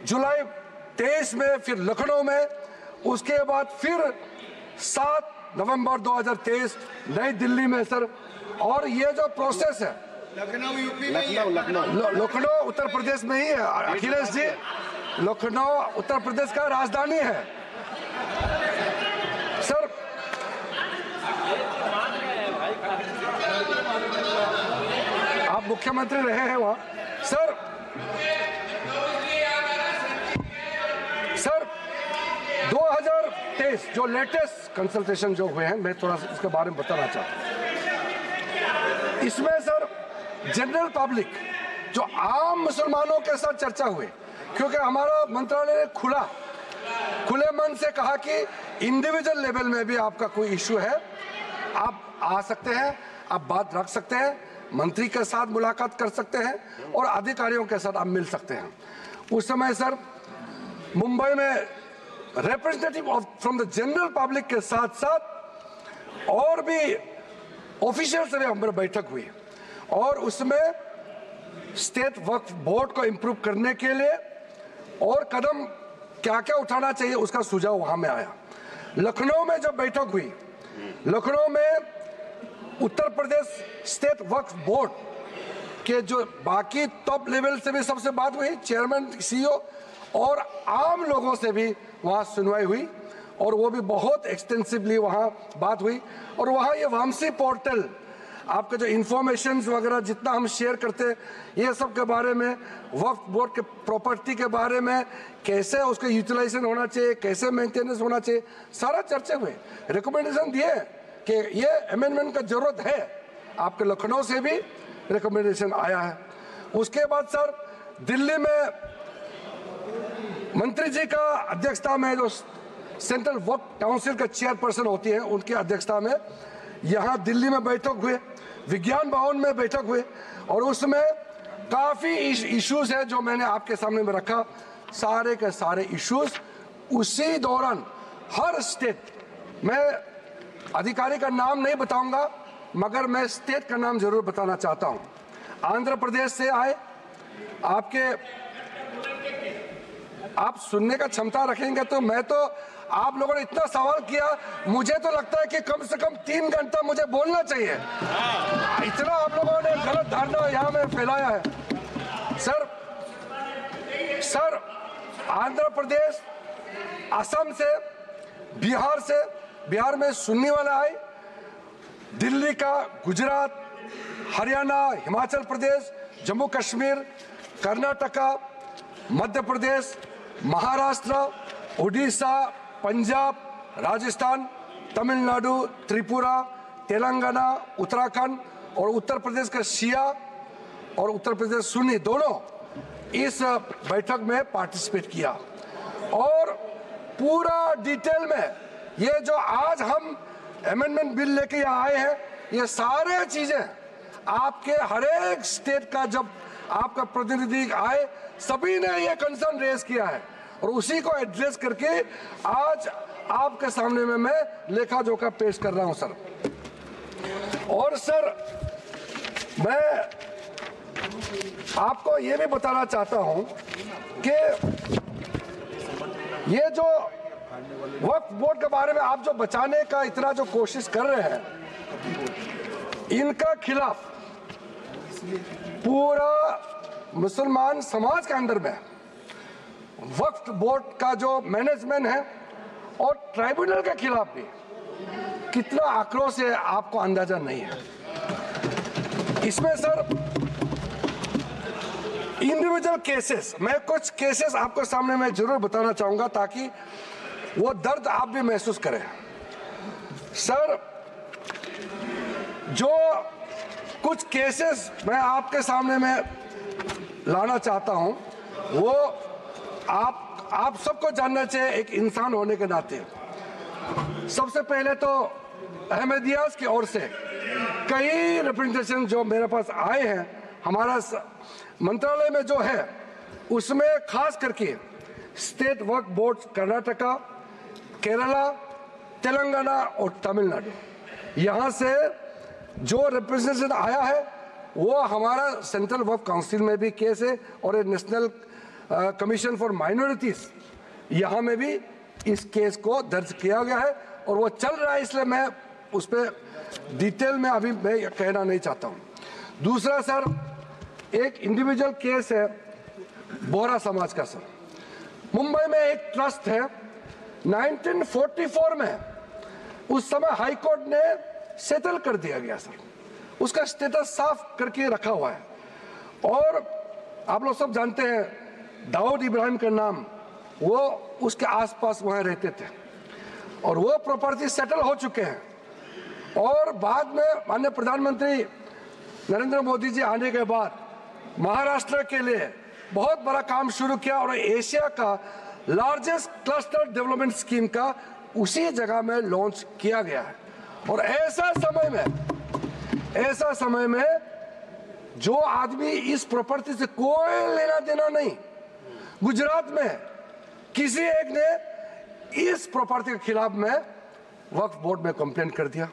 जुलाई 23 में फिर लखनऊ में उसके बाद फिर 7 नवंबर 2023 नई दिल्ली में सर। और ये जो प्रोसेस है लखनऊ यूपी में ही है। ल- लखनऊ उत्तर प्रदेश में ही है अखिलेश जी लखनऊ उत्तर प्रदेश का राजधानी है सर आप मुख्यमंत्री रहे हैं वहाँ। सर। सर 2023 जो लेटेस्ट कंसल्टेशन जो हुए हैं, मैं थोड़ा सा बारे में बताना चाहता हूँ। इसमें सर जनरल पब्लिक जो आम मुसलमानों के साथ चर्चा हुई, क्योंकि हमारा मंत्रालय ने खुला, खुले मन से कहा कि इंडिविजुअल लेवल में भी आपका कोई इशू है। आप आ सकते हैं, आप बात रख सकते हैं मंत्री के साथ मुलाकात कर सकते हैं और अधिकारियों के साथ आप मिल सकते हैं। उस समय, सर, मुंबई में representative of from the general public के साथ साथ और भी ऑफिशियल से भी हमारी बैठक हुई। और उसमें स्टेट वक्फ बोर्ड को इम्प्रूव करने के लिए और कदम क्या क्या उठाना चाहिए उसका सुझाव वहाँ में आया। लखनऊ में जब बैठक हुई, लखनऊ में उत्तर प्रदेश स्टेट वक्फ बोर्ड के जो बाकी टॉप लेवल से भी सबसे बात हुई चेयरमैन सीईओ और आम लोगों से भी वहाँ सुनवाई हुई और वो भी बहुत एक्सटेंसिवली वहाँ बात हुई। और वहाँ ये वामसी पोर्टल आपका जो इंफॉर्मेशन वगैरह जितना हम शेयर करते हैं, ये सब के बारे में, वक्फ बोर्ड के प्रॉपर्टी के बारे में, कैसे उसका यूटिलाइजेशन होना चाहिए, कैसे मेंटेनेंस होना चाहिए, सारा चर्चा हुए रिकमेंडेशन दिए कि ये अमेंडमेंट का ज़रूरत है। आपके लखनऊ से भी रिकमेंडेशन आया है। उसके बाद सर, दिल्ली में मंत्री जी का अध्यक्षता में जो सेंट्रल वर्क काउंसिल का चेयरपर्सन होती है, उनकी अध्यक्षता में यहाँ दिल्ली में बैठक हुए विज्ञान भवन में बैठक हुए और उसमें काफ़ी इश्यूज़ है जो मैंने आपके सामने में रखा। सारे के सारे इश्यूज़ उसी दौरान हर स्टेट मैं अधिकारी का नाम नहीं बताऊँगा, मगर मैं स्टेट का नाम ज़रूर बताना चाहता हूँ। आंध्र प्रदेश से आए, आपके, आप सुनने का क्षमता रखेंगे तो मैं तो आप लोगों ने इतना सवाल किया, मुझे तो लगता है कि कम से कम तीन घंटा मुझे बोलना चाहिए। इतना आप लोगों ने गलत धारणा यहाँ में फैलाया है। सर सर, आंध्र प्रदेश, असम से, बिहार से बिहार में सुनने वाला आए दिल्ली का गुजरात, हरियाणा, हिमाचल प्रदेश, जम्मू कश्मीर, कर्नाटका, मध्य प्रदेश, महाराष्ट्र उड़ीसा पंजाब, राजस्थान, तमिलनाडु, त्रिपुरा, तेलंगाना, उत्तराखंड और उत्तर प्रदेश का शिया और उत्तर प्रदेश सुन्नी दोनों इस बैठक में पार्टिसिपेट किया। और पूरा डिटेल में ये जो आज हम अमेंडमेंट बिल लेके यहाँ आए हैं, ये सारे चीज़ें आपके हर एक स्टेट का जब आपका प्रतिनिधि आए, सभी ने ये कंसर्न रेज किया है। और उसी को एड्रेस करके आज आपके सामने में मैं लेखा जोखा पेश कर रहा हूँ, सर। और सर, मैं आपको ये भी बताना चाहता हूँ कि ये जो वक्फ बोर्ड के बारे में आप जो बचाने का इतना जो कोशिश कर रहे हैं, इनका खिलाफ पूरा मुसलमान समाज के अंदर में वक्फ बोर्ड का जो मैनेजमेंट है और ट्राइब्यूनल के खिलाफ भी कितना आक्रोश है आपको अंदाज़ा नहीं है। इसमें सर इंडिविजुअल केसेस मैं कुछ केसेस आपको सामने मैं ज़रूर बताना चाहूँगा ताकि वो दर्द आप भी महसूस करें। सर, जो कुछ केसेस मैं आपके सामने में लाना चाहता हूँ, वो आप आप सबको जानना चाहिए एक इंसान होने के नाते। सबसे पहले तो अहमदियाज की ओर से कई रिप्रेजेंटेशन जो मेरे पास आए हैं, हमारा मंत्रालय में जो है, उसमें खास करके state work board Karnataka Kerala, Telangana और तमिलनाडु। यहाँ से जो रिप्रेजेंटेशन आया है, वो हमारा सेंट्रल वर्क काउंसिल में भी केस है और नेशनल कमीशन फॉर माइनॉरिटीज यहाँ में भी इस केस को दर्ज किया गया है और वो चल रहा है, इसलिए मैं उस पर डिटेल में अभी मैं कहना नहीं चाहता हूँ। दूसरा, सर, एक इंडिविजुअल केस है, बोरा समाज का, सर। मुंबई में एक ट्रस्ट है 1944 में उस समय हाई कोर्ट ने सेटल कर दिया गया, सर। उसका स्टेटस साफ़ करके रखा हुआ है। और आप लोग सब जानते हैं, दाऊद इब्राहिम का नाम, वो उसके आसपास वहाँ रहते थे। और वो प्रॉपर्टी सेटल हो चुके हैं। और बाद में माननीय प्रधानमंत्री नरेंद्र मोदी जी आने के बाद महाराष्ट्र के लिए बहुत बड़ा काम शुरू किया और एशिया का लार्जेस्ट क्लस्टर डेवलपमेंट स्कीम का उसी जगह में लॉन्च किया गया है। और ऐसा समय में, ऐसा समय में जो आदमी इस प्रॉपर्टी से कोई लेना देना नहीं, गुजरात में किसी एक ने इस प्रॉपर्टी के खिलाफ में वक्फ बोर्ड में कंप्लेन कर दिया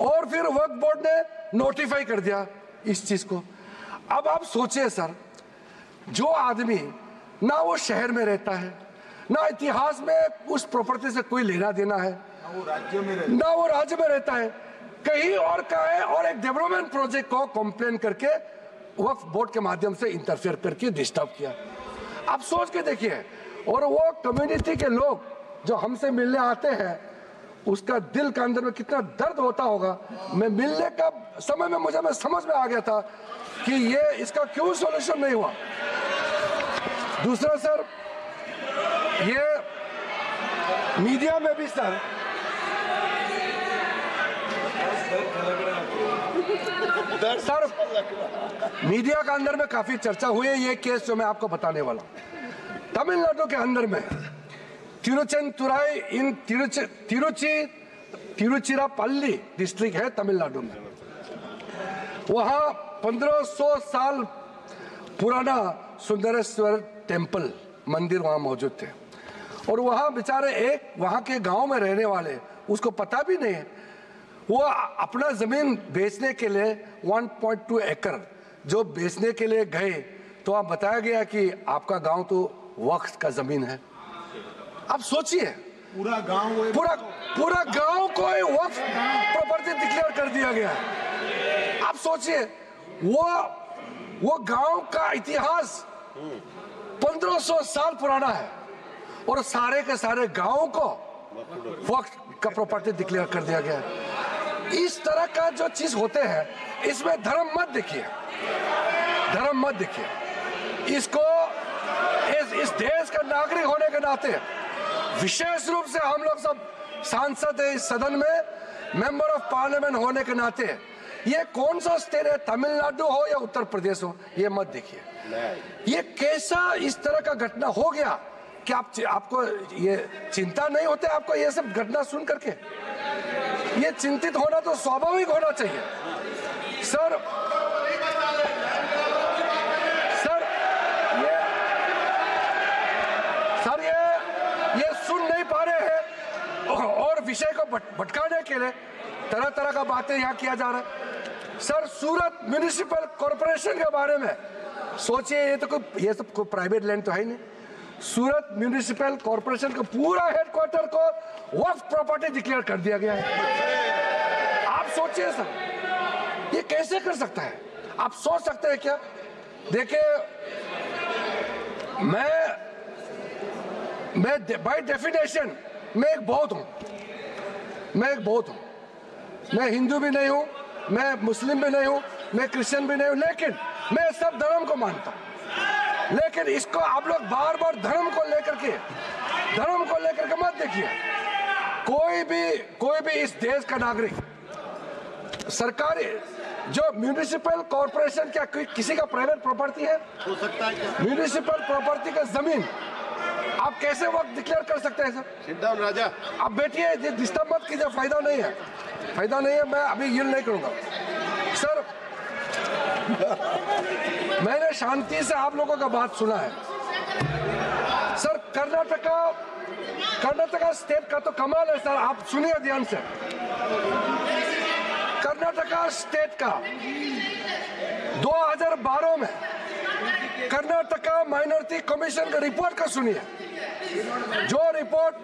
और फिर वक्फ बोर्ड ने नोटिफाई कर दिया इस चीज़ को। अब आप सोचिए सर, जो आदमी ना वो शहर में रहता है ना इतिहास में उस प्रॉपर्टी से कोई लेना देना है। ना वो राज्य में रहता है। कहीं और का है और एक डेवलपमेंट प्रोजेक्ट को कंप्लेन करके वक्फ बोर्ड के माध्यम से इंटरफेयर करके डिस्टर्ब किया। आप सोच के देखिए, और वो कम्युनिटी के लोग जो हमसे मिलने आते हैं, उसका दिल के अंदर में कितना दर्द होता होगा। मैं मिलने का समय में मुझे, मैं समझ में आ गया था कि ये इसका क्यों सॉल्यूशन नहीं हुआ। दूसरा, सर ये मीडिया में भी सर। सर, मीडिया का अंदर में काफ़ी चर्चा हुई है, ये केस जो मैं आपको बताने वाला हूँ। तमिलनाडु के अंदर में तिरुचेंतुराई इन तिरुचि तिरुचि, तिरुचिरापल्ली डिस्ट्रिक्ट है तमिलनाडु में। वहाँ 1500 साल पुराना सुंदरेश्वर टेंपल मंदिर वहाँ मौजूद थे। और वहाँ बेचारे एक वहाँ के गाँव में रहने वाले उसको पता भी नहीं है। वो अपना ज़मीन बेचने के लिए 1.2 एकड़ जो बेचने के लिए गए तो आप बताया गया कि आपका गाँव तो वक्त का ज़मीन है। आप सोचिए। पूरा गाँव पूरा पूरा गाँव को वक्त प्रॉपर्टी डिक्लेयर कर दिया गया। है आप सोचिए वो वो गाँव का इतिहास 1500 साल पुराना है। और सारे के सारे गाँव को वक्त का प्रॉपर्टी डिक्लेयर कर दिया गया है। इस तरह का जो चीज़ होते हैं इसमें धर्म मत देखिए। धर्म मत देखिए। इसको इस, इस देश का नागरिक होने के नाते विशेष रूप से हम लोग सब सांसद है इस सदन में मेंबर ऑफ़ पार्लियामेंट होने के नाते ये कौन सा स्टेट है? तमिलनाडु हो या उत्तर प्रदेश हो ये मत देखिए। ये कैसा इस तरह का घटना हो गया? क्या आप, आपको ये चिंता नहीं होते आपको ये सब घटना सुन करके? ये चिंतित होना तो स्वाभाविक होना चाहिए। सर सर ये सर ये ये सुन नहीं पा रहे हैं। और विषय को भटकाने के लिए तरह तरह का बातें यहाँ किया जा रहा है। सर सूरत म्यूनिसिपल कॉरपोरेशन के बारे में सोचिए ये तो कोई ये सब कोई प्राइवेट लैंड तो है ही नहीं। सूरत म्यूनिसिपल कॉरपोरेशन का पूरा हेडक्वार्टर को वक्फ प्रॉपर्टी डिक्लेयर कर दिया गया है। आप सोचिए सर, ये कैसे कर सकता है? आप सोच सकते हैं क्या? देखिए, मैं मैं बाय डेफिनेशन मैं एक बहुत हूँ। मैं एक बहुत हूँ। मैं हिंदू भी नहीं हूँ, मैं मुस्लिम भी नहीं हूँ, मैं क्रिश्चियन भी नहीं हूँ, लेकिन मैं सब धर्म को मानता हूँ। लेकिन इसको आप लोग बार बार धर्म को लेकर के धर्म को लेकर के मत देखिए। कोई भी कोई भी इस देश का नागरिक सरकारी जो म्यूनिसिपल कॉरपोरेशन क्या कोई किसी का प्राइवेट प्रॉपर्टी है? हो सकता है म्यूनिसिपल प्रॉपर्टी का ज़मीन आप कैसे वक्त डिक्लेयर कर सकते हैं सर? राजा। आप बैठिए डिस्टर्ब मत कीजिए फ़ायदा नहीं है। फ़ायदा नहीं है मैं अभी ये नहीं करूँगा। सर मैंने शांति से आप लोगों का बात सुना है। सर, कर्नाटका कर्नाटका स्टेट का तो कमाल है, सर, आप सुनिए ध्यान से। कर्नाटका स्टेट का 2012 में कर्नाटका माइनॉरिटी कमीशन का रिपोर्ट का सुनिए। जो रिपोर्ट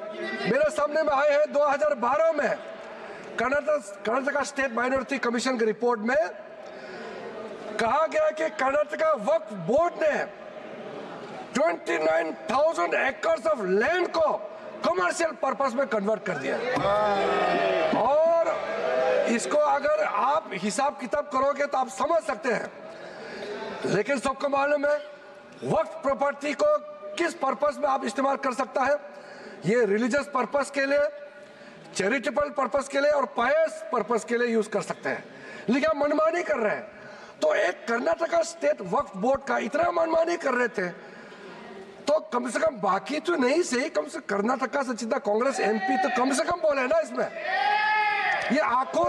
मेरे सामने में आए हैं 2012 में Karnataka, Karnataka state minority commission की रिपोर्ट में कहा गया कि कर्नाटका वक्फ बोर्ड ने 29,000 एकर्स ऑफ़ लैंड को कमर्शियल पर्पस में कन्वर्ट कर दिया। और इसको अगर आप हिसाब किताब करोगे तो आप समझ सकते हैं। लेकिन सबको मालूम है वक्त प्रॉपर्टी को किस पर्पस में आप इस्तेमाल कर सकता है? ये रिलीजियस पर्पस के लिए चैरिटेबल पर्पस के लिए और पायस पर्पस के लिए यूज़ कर सकते हैं। लेकिन आप मनमानी कर रहे हैं। तो एक कर्नाटका स्टेट वक्फ बोर्ड का इतना मनमानी कर रहे थे। तो कम से कम बाकी तो नहीं सही? कम से कर्नाटका से सीधा कांग्रेस एमपी तो कम से कम बोले ना इसमें। ये आँखों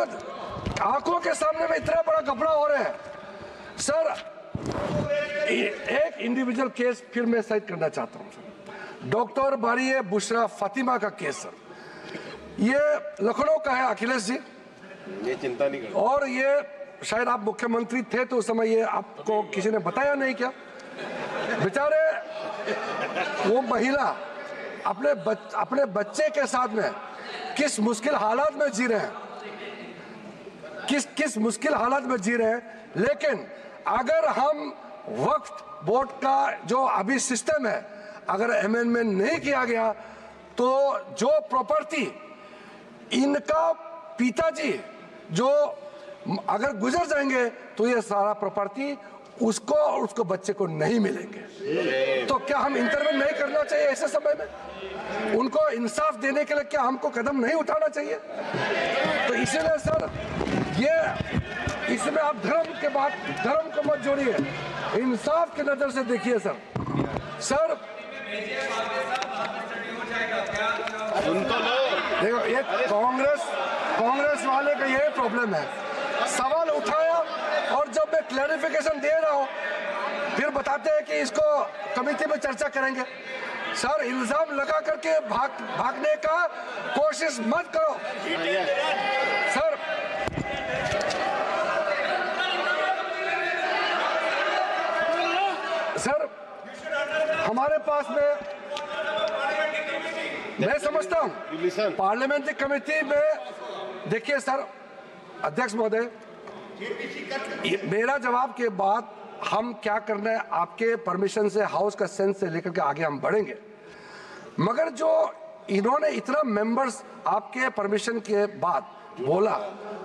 आँखों के सामने में इतना बड़ा कपड़ा हो रहा है। सर एक इंडिविजुअल केस फिर मैं साइड करना चाहता हूँ डॉक्टर बारिये बुशरा फातिमा का केस सर। ये लखनऊ का है अखिलेश जी। ये चिंता नहीं कर और ये शायद आप मुख्यमंत्री थे तो उस समय ये आपको किसी ने बताया नहीं क्या? बेचारे वो महिला अपने बच, अपने बच्चे के साथ में किस मुश्किल हालात में जी रहे हैं? किस किस मुश्किल हालात में जी रहे हैं? लेकिन अगर हम वक्त बोर्ड का जो अभी सिस्टम है अगर अमेंडमेंट नहीं किया गया तो जो प्रॉपर्टी इनका पिताजी जो अगर गुजर जाएँगे तो ये सारा प्रॉपर्टी उसको और उसको बच्चे को नहीं मिलेंगे। तो क्या हम इंटरवेंट नहीं करना चाहिए ऐसे समय में? उनको इंसाफ देने के लिए क्या हमको कदम नहीं उठाना चाहिए? तो इसीलिए सर ये इसमें आप धर्म के बात धर्म को मत जोड़िए। इंसाफ की नज़र से देखिए सर। सर तो लो। देखो ये कांग्रेस कांग्रेस वाले का यही प्रॉब्लम है। सवाल उठाया और जब मैं क्लैरिफिकेशन दे रहा हूँ फिर बताते हैं कि इसको कमेटी में चर्चा करेंगे। सर इल्ज़ाम लगा करके भाग भागने का कोशिश मत करो। सर सर हमारे पास में मैं समझता हूँ पार्लियामेंट्री कमेटी में देखिए सर अध्यक्ष महोदय मेरा जवाब के बाद हम क्या करना है, आपके परमिशन से हाउस का सेंस से लेकर के आगे हम बढ़ेंगे। मगर जो इन्होंने इतना मेंबर्स आपके परमिशन के बाद बोला,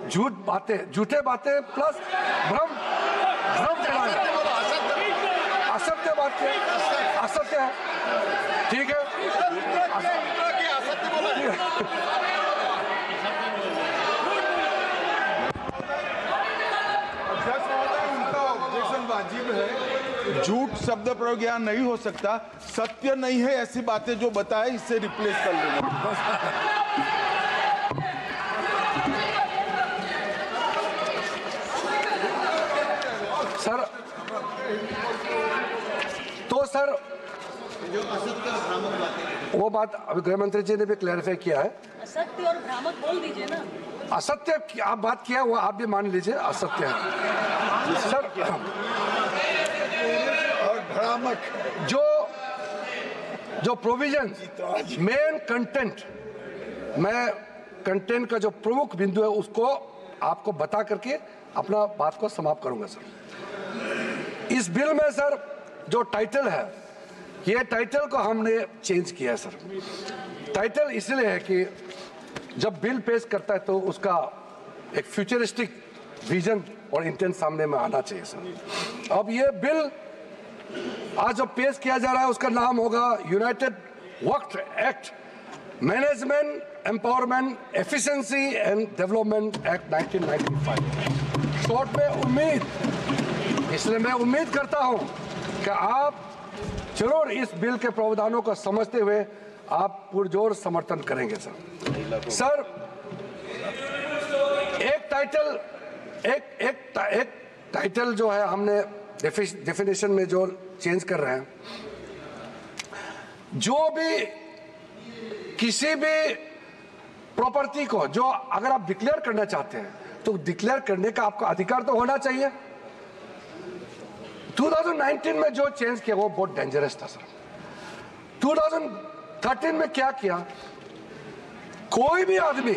झूठ बातें, झूठे बातें प्लस भ्रम भ्रम असत्य बात असत्य है। ठीक है अध्यक्ष महोदय उनका ऑब्जेक्शन वाजिब है झूठ शब्द प्रयोग यहाँ नहीं हो सकता। सत्य नहीं है ऐसी बातें जो बताए इससे रिप्लेस कर लेना सर तो सर वो बात अभी गृह मंत्री जी ने भी क्लैरिफाई किया है। असत्य और भ्रामक बोल दीजिए ना। असत्य आप बात किया वो आप भी मान लीजिए असत्य है। सर और भ्रामक जो जो प्रोविज़न मेन कंटेंट मैं कंटेंट का जो प्रमुख बिंदु है उसको आपको बता करके अपना बात को समाप्त करूँगा, सर। इस बिल में, सर, जो टाइटल है, ये टाइटल को हमने चेंज किया है, सर। टाइटल इसलिए है कि जब बिल पेश करता है तो उसका एक फ्यूचरिस्टिक विजन और इंटेंट सामने में आना चाहिए, सर। अब ये बिल आज जो पेश किया जा रहा है, उसका नाम होगा united Waqf act management empowerment efficiency and development act 1995 short में उम्मीद, इसलिए मैं उम्मीद करता हूँ कि आप ज़रूर इस बिल के प्रावधानों को समझते हुए आप पुरजोर समर्थन करेंगे, सर। सर, एक टाइटल एक एक एक टाइटल जो है, हमने डेफिनेशन में जो चेंज कर रहे हैं, जो भी किसी भी प्रॉपर्टी को जो अगर आप डिक्लेयर करना चाहते हैं तो डिक्लेयर करने का आपका अधिकार तो होना चाहिए। 2019 में जो चेंज किया, वो बहुत डेंजरस था सर 2013 में क्या किया? कोई भी आदमी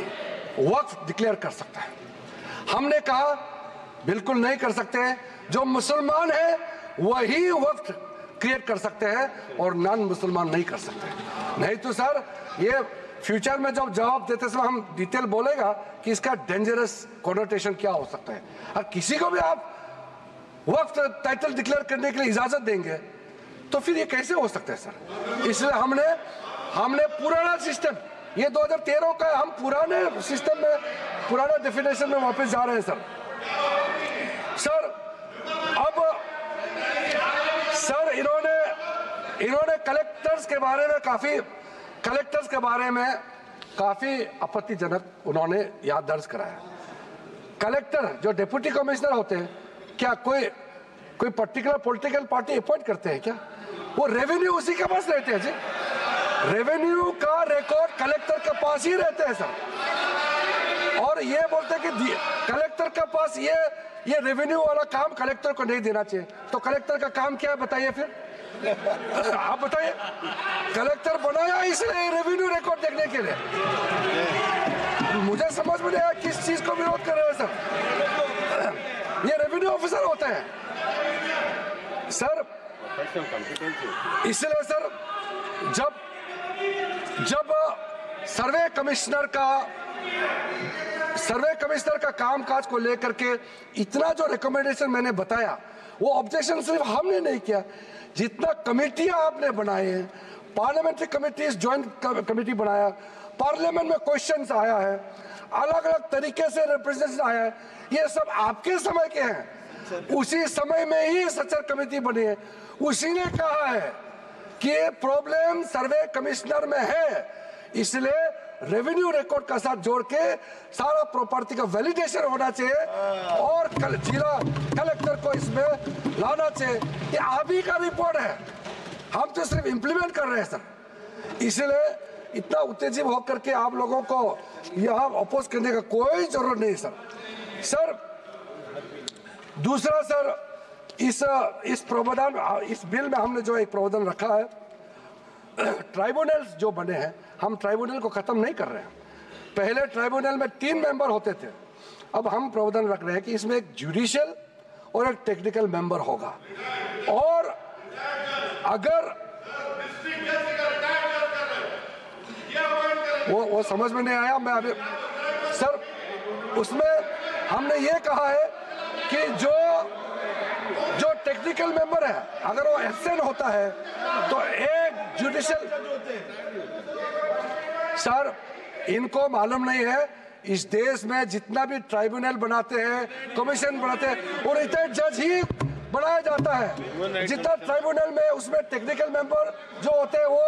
वक्त डिक्लेयर कर सकता है। हमने कहा, बिल्कुल नहीं कर सकते जो मुसलमान है, वही वक्त क्रिएट कर सकते हैं और नॉन मुसलमान नहीं कर सकते। नहीं तो सर, ये फ्यूचर में जब जवाब देते समय हम डिटेल बोलेगा कि इसका डेंजरस कॉनोटेशन क्या हो सकता है। और किसी को भी आप वक्त टाइटल डिक्लेयर करने के लिए इजाज़त देंगे तो फिर ये कैसे हो सकता है सर? इसलिए हमने हमने पुराना सिस्टम ये 2013 का हम पुराने सिस्टम में, पुराना डेफिनेशन में वापस जा रहे हैं सर। सर अब सर इन्होंने इन्होंने कलेक्टर्स के बारे में काफ़ी कलेक्टर्स के बारे में काफ़ी आपत्तिजनक उन्होंने याद दर्ज कराया। कलेक्टर जो डिप्यूटी कमिश्नर होते हैं, क्या कोई कोई पर्टिकुलर पॉलिटिकल पार्टी अपॉइंट करते हैं क्या? वो रेवेन्यू उसी के पास रहते हैं जी। रेवेन्यू का रिकॉर्ड कलेक्टर के पास ही रहते हैं सर और ये बोलते हैं कि कलेक्टर के पास ये ये रेवेन्यू वाला काम कलेक्टर को नहीं देना चाहिए। तो कलेक्टर का काम क्या है, बताइए फिर। आप बताइए, कलेक्टर बनाया इसलिए रेवेन्यू रिकॉर्ड देखने के लिए? मुझे समझ में नहीं आया किस चीज़ को विरोध कर रहे हैं, सर। ये रेवेन्यू ऑफिसर होते हैं। सर, इसलिए सर, जब जब सर्वे कमिश्नर का, सर्वे कमिश्नर का कामकाज को लेकर के इतना जो रिकमेंडेशन मैंने बताया, वो ऑब्जेक्शन सिर्फ़ हमने नहीं किया। जितना कमेटियाँ आपने बनाए हैं पार्लियामेंट्री कमेटी ज्वाइंट कमेटी बनाया पार्लियामेंट में क्वेश्चंस आया है अलग अलग तरीके से रिप्रेजेंटेशन आया है, ये सब आपके समय के हैं। उसी समय में ही सचर कमेटी बनी है। उसी ने कहा है कि प्रॉब्लम सर्वे कमिश्नर में है। इसलिए रेवेन्यू रिकॉर्ड का साथ जोड़ के सारा प्रॉपर्टी का वैलिडेशन होना चाहिए और कल, जिला कलेक्टर को इसमें लाना चाहिए ये आप ही का रिपोर्ट है। हम तो सिर्फ़ इंप्लीमेंट कर रहे हैं सर। इसलिए इतना उत्तेजित होकर के आप लोगों को यहाँ अपोज करने का कोई ज़रूरत नहीं सर। सर दूसरा सर इस इस प्रावधान इस बिल में हमने जो एक प्रावधान रखा है ट्राइब्यूनल्स जो बने हैं, हम ट्राइब्यूनल को खत्म नहीं कर रहे हैं। पहले ट्राइब्यूनल में तीन मेंबर होते थे। अब हम प्रावधान रख रहे हैं कि इसमें एक जुडिशियल और एक टेक्निकल मेंबर होगा। और अगर वो वो समझ में नहीं आया, मैं अभी, सर, उसमें हमने ये कहा है कि जो जो टेक्निकल मेंबर है, अगर वो एबसेंट होता है तो एक जुडिशियल सर इनको मालूम नहीं है इस देश में जितना भी ट्राइब्यूनल बनाते हैं कमीशन बनाते हैं वो रिटायर्ड जज ही बनाया जाता है। जितना ट्राइब्यूनल में उसमें टेक्निकल मेंबर जो होते हैं वो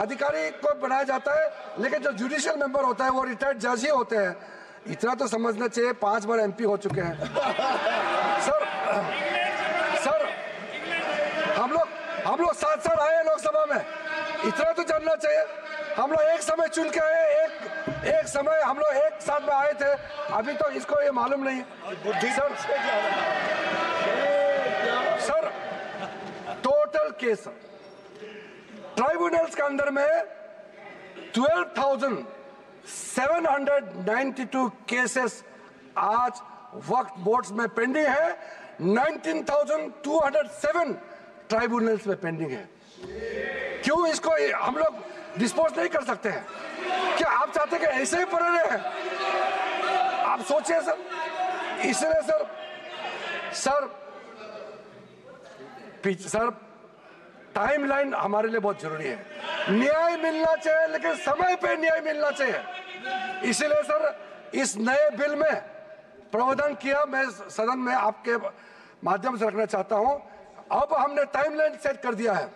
अधिकारी को बनाया जाता है लेकिन जो जुडिशियल मेंबर होता है वो रिटायर्ड जज ही होते हैं। इतना तो समझना चाहिए पाँच बार एमपी हो चुके हैं। सर सर हम लोग हम लोग साथ साथ इतना तो जानना चाहिए। हम लोग एक समय चुन के आए एक एक समय हम लोग एक साथ में आए थे। अभी तो इसको ये मालूम नहीं। है sir sir total case tribunals के अंदर में 12,792 केसेस आज वक्त बोर्ड्स में पेंडिंग है। 19,207 ट्राइब्यूनल्स में पेंडिंग है। क्यों इसको हम लोग डिस्पोज नहीं कर सकते? हैं क्या आप चाहते कि ऐसे ही पड़े रहे? आप सोचिए सर। इसलिए सर सर सर टाइमलाइन हमारे लिए बहुत ज़रूरी है। न्याय मिलना चाहिए, लेकिन समय पे न्याय मिलना चाहिए। इसलिए सर, इस नए बिल में प्रावधान किया मैं सदन में आपके माध्यम से रखना चाहता हूँ। अब हमने टाइमलाइन सेट कर दिया है।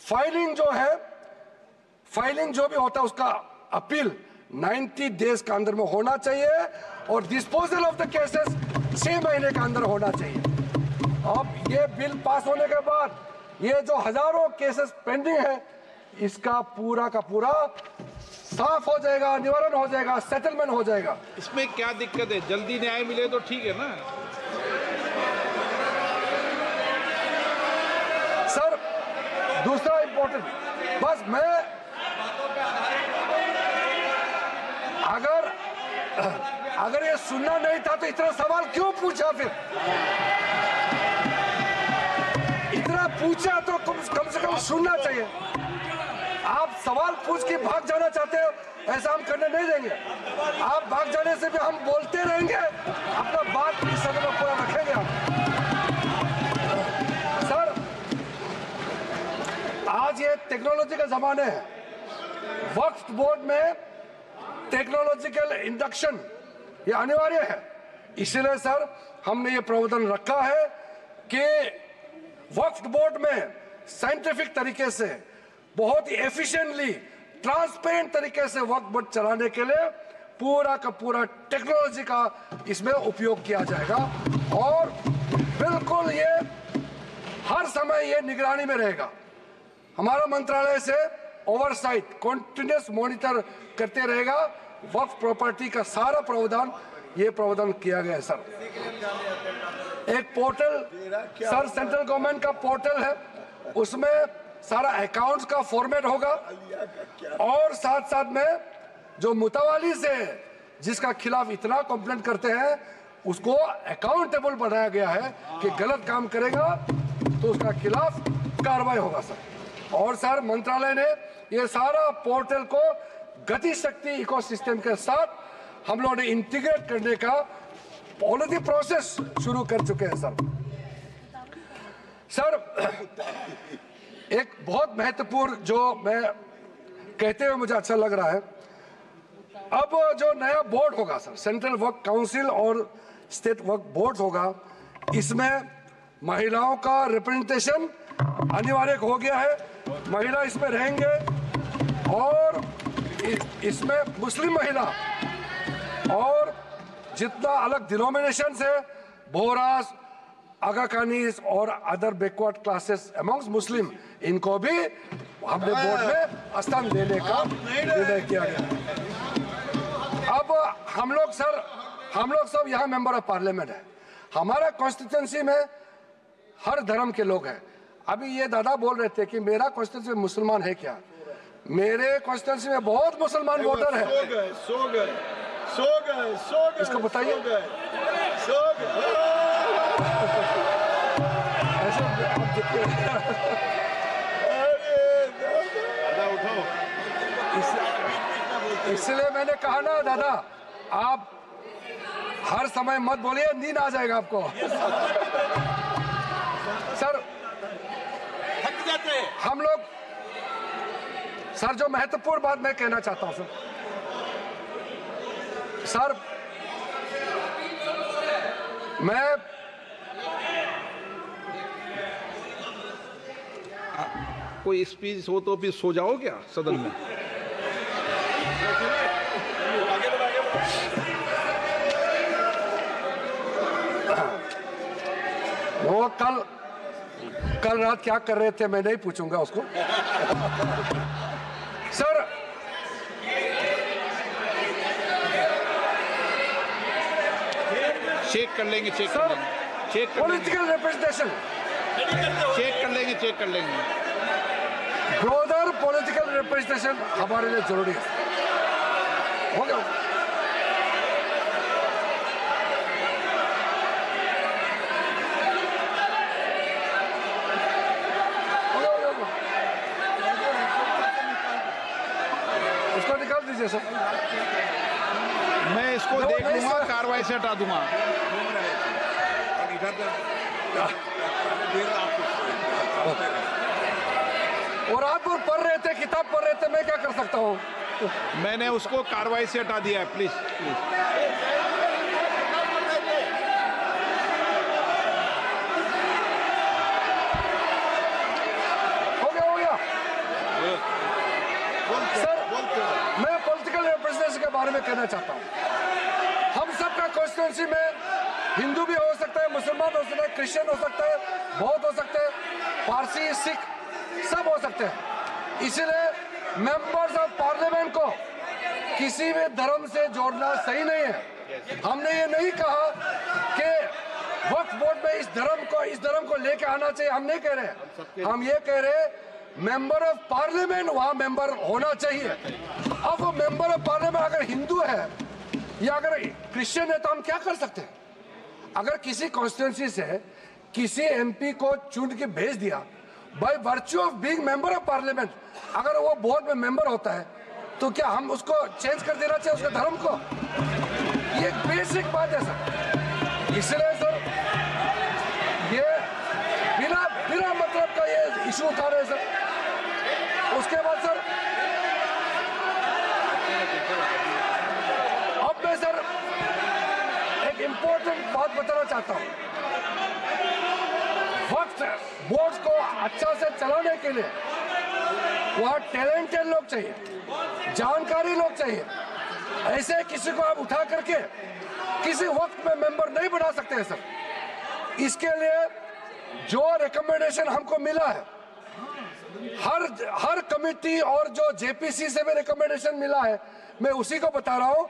फाइलिंग जो है फाइलिंग जो भी होता है उसका अपील 90 डेज़ के अंदर में होना चाहिए और डिस्पोजल ऑफ़ द केसेस छह महीने के अंदर होना चाहिए। अब ये बिल पास होने के बाद ये जो हज़ारों केसेस पेंडिंग है इसका पूरा का पूरा साफ़ हो जाएगा निवारण हो जाएगा सेटलमेंट हो जाएगा। इसमें क्या दिक्कत है? जल्दी न्याय मिले तो ठीक है ना? सर दूसरा इंपॉर्टेंट बस मैं अगर अगर ये सुनना नहीं था तो इतना सवाल क्यों पूछा फिर? इतना पूछा तो कम, कम से कम सुनना चाहिए। आप सवाल पूछ के भाग जाना चाहते हो ऐसा हम करने नहीं देंगे। आप भाग जाने से भी हम बोलते रहेंगे अपना बात इस में पूरा रखेंगे हम टेक्नोलॉजी का जमाना है। वक्फ बोर्ड में टेक्नोलॉजिकल इंडक्शन ये अनिवार्य है। इसलिए सर, हमने ये प्रावधान रखा है कि वक्फ बोर्ड में साइंटिफिक तरीके से, बहुत ही एफिशिएंटली ट्रांसपेरेंट तरीके से वक्फ बोर्ड चलाने के लिए पूरा का पूरा टेक्नोलॉजी का इसमें उपयोग किया जाएगा। और बिल्कुल ये हर समय ये निगरानी में रहेगा। हमारा मंत्रालय से ओवरसाइट कॉन्टिन्यूस मॉनिटर करते रहेगा। वक्फ प्रॉपर्टी का सारा प्रावधान, ये प्रावधान किया गया है, सर। एक पोर्टल, सर सेंट्रल गवर्नमेंट का पोर्टल है। उसमें सारा अकाउंट्स का फॉर्मेट होगा। और साथ साथ में जो मुतवाली से जिसका खिलाफ इतना कंप्लेंट करते हैं, उसको अकाउंटेबल बनाया गया है कि गलत काम करेगा तो उसका खिलाफ कार्रवाई होगा, सर। और सर, मंत्रालय ने ये सारा पोर्टल को गति शक्ति इकोसिस्टम के साथ हम लोग ने इंटीग्रेट करने का पॉलिसी प्रोसेस शुरू कर चुके हैं, सर। सर, एक बहुत महत्वपूर्ण जो मैं कहते हुए मुझे अच्छा लग रहा है, अब जो नया बोर्ड होगा, सर सेंट्रल वर्क काउंसिल और स्टेट वर्क बोर्ड होगा, इसमें महिलाओं का रिप्रेजेंटेशन अनिवार्य हो गया है। महिला इसमें रहेंगे और इसमें मुस्लिम महिला और जितना अलग डिनोमिनेशन है बोरास आगा कानीस और other backward classes amongst Muslim इनको भी हमने बोर्ड में स्थान देने का निर्णय किया गया। अब हम लोग सर हम लोग सब यहाँ मेंबर ऑफ़ पार्लियामेंट है। हमारा कॉन्स्टिट्यूंसी में हर धर्म के लोग हैं। अभी ये दादा बोल रहे थे कि मेरा क्वेश्चन मुसलमान है क्या? मेरे कॉन्स्टिट्यूंसी में बहुत मुसलमान वोटर है। सो गए सो गए सो गए सो गए इसको बताइए। सो गए। ऐसे इसलिए मैंने कहा ना दादा आप हर समय मत बोलिए नींद आ जाएगा आपको। सर हैं हम लोग सर जो महत्वपूर्ण बात मैं कहना चाहता हूँ सर सर मैं कोई स्पीच हो तो फिर सो जाओ क्या सदन में? वो कल कल रात क्या कर रहे थे मैं नहीं पूछूँगा उसको। सर चेक कर लेंगे चेक कर सर लेंगे। चेक कर लेंगे। पॉलिटिकल रिप्रेजेंटेशन चेक कर लेंगे चेक कर लेंगे। ब्रोदर पॉलिटिकल रिप्रेजेंटेशन हमारे लिए ज़रूरी है। हो गया हो गया, हो गया, हो गया। उसको निकाल दीजिए सर मैं इसको नहीं, देख नहीं, लूँगा सर। कार्रवाई से हटा दूँगा। और रात भर पढ़ रहे थे किताब पढ़ रहे थे मैं क्या कर सकता हूँ? मैंने उसको कार्रवाई से हटा दिया है प्लीज़ प्लीज़ हो गया हो गया। सर मैं पॉलिटिकल रिप्रेजेंटेशन के बारे में कहना चाहता हूँ। कॉन्स्टिट्यूंसी में? हिंदू भी हो सकता है, मुसलमान हो सकता है, क्रिश्चियन हो सकता है, बौद्ध हो सकते हैं, पारसी, सिख, सब हो सकते हैं। इसीलिए मेंबर्स ऑफ़ पार्लियामेंट को किसी भी धर्म से जोड़ना सही नहीं है। हमने ये नहीं कहा कि वक्त बोर्ड में इस धर्म को, इस धर्म को लेके आना चाहिए। हम नहीं कह रहे हम ये कह रहे मेंबर ऑफ़ पार्लियामेंट वहाँ मेंबर होना चाहिए। अब वो मेंबर ऑफ़ पार्लियामेंट अगर हिंदू है या अगर क्रिश्चियन है तो हम क्या कर सकते हैं? अगर किसी कॉन्स्टिट्यूंसी से किसी एमपी को चुन के भेज दिया by virtue of being member of parliament अगर वो बोर्ड में मेंबर होता है तो क्या हम उसको चेंज कर देना चाहिए उसके धर्म को? ये एक बेसिक बात है सर इसलिए सर ये बिना बिना मतलब का ये इशू उठा रहे हैं सर उसके बाद सर अब मैं सर एक इंपॉर्टेंट बात बताना चाहता हूँ। वक्त बोर्ड को अच्छा से चलाने के लिए वहाँ टैलेंटेड लोग चाहिए, जानकारी लोग चाहिए। ऐसे किसी को आप उठा करके किसी वक्त में मेंबर नहीं बना सकते हैं सर इसके लिए जो रिकमेंडेशन हमको मिला है, हर हर कमिटी और जो जेपीसी से भी रिकमेंडेशन मिला है, मैं उसी को बता रहा हूँ।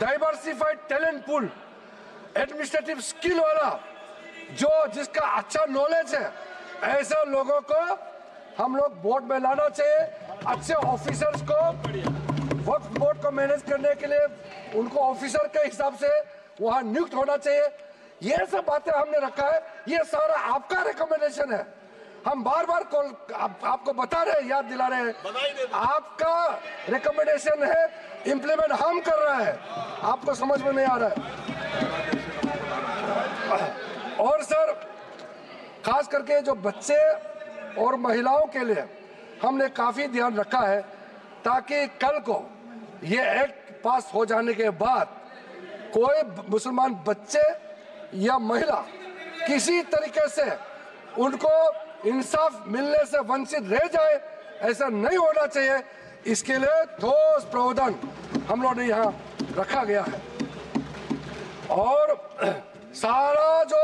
Diversified talent pool administrative skill वाला जो जिसका अच्छा नॉलेज है ऐसे लोगों को हम लोग बोर्ड में लाना चाहिए। अच्छे ऑफिसर्स को वक्त बोर्ड को मैनेज करने के लिए उनको ऑफिसर के हिसाब से वहाँ नियुक्त होना चाहिए। ये सब बातें हमने रखा है। ये सारा आपका रिकमेंडेशन है। हम बार बार कॉल आप, आपको बता रहे हैं याद दिला रहे हैं। आपका रिकमेंडेशन है। इम्प्लीमेंट हम कर रहे हैं। आपको समझ में नहीं आ रहा है और सर खास करके जो बच्चे और महिलाओं के लिए हमने काफ़ी ध्यान रखा है ताकि कल को ये एक्ट पास हो जाने के बाद कोई मुसलमान बच्चे या महिला किसी तरीके से उनको इंसाफ मिलने से वंचित रह जाए, ऐसा नहीं होना चाहिए। इसके लिए ठोस प्रावधान हम लोग ने यहाँ रखा गया है। और सारा जो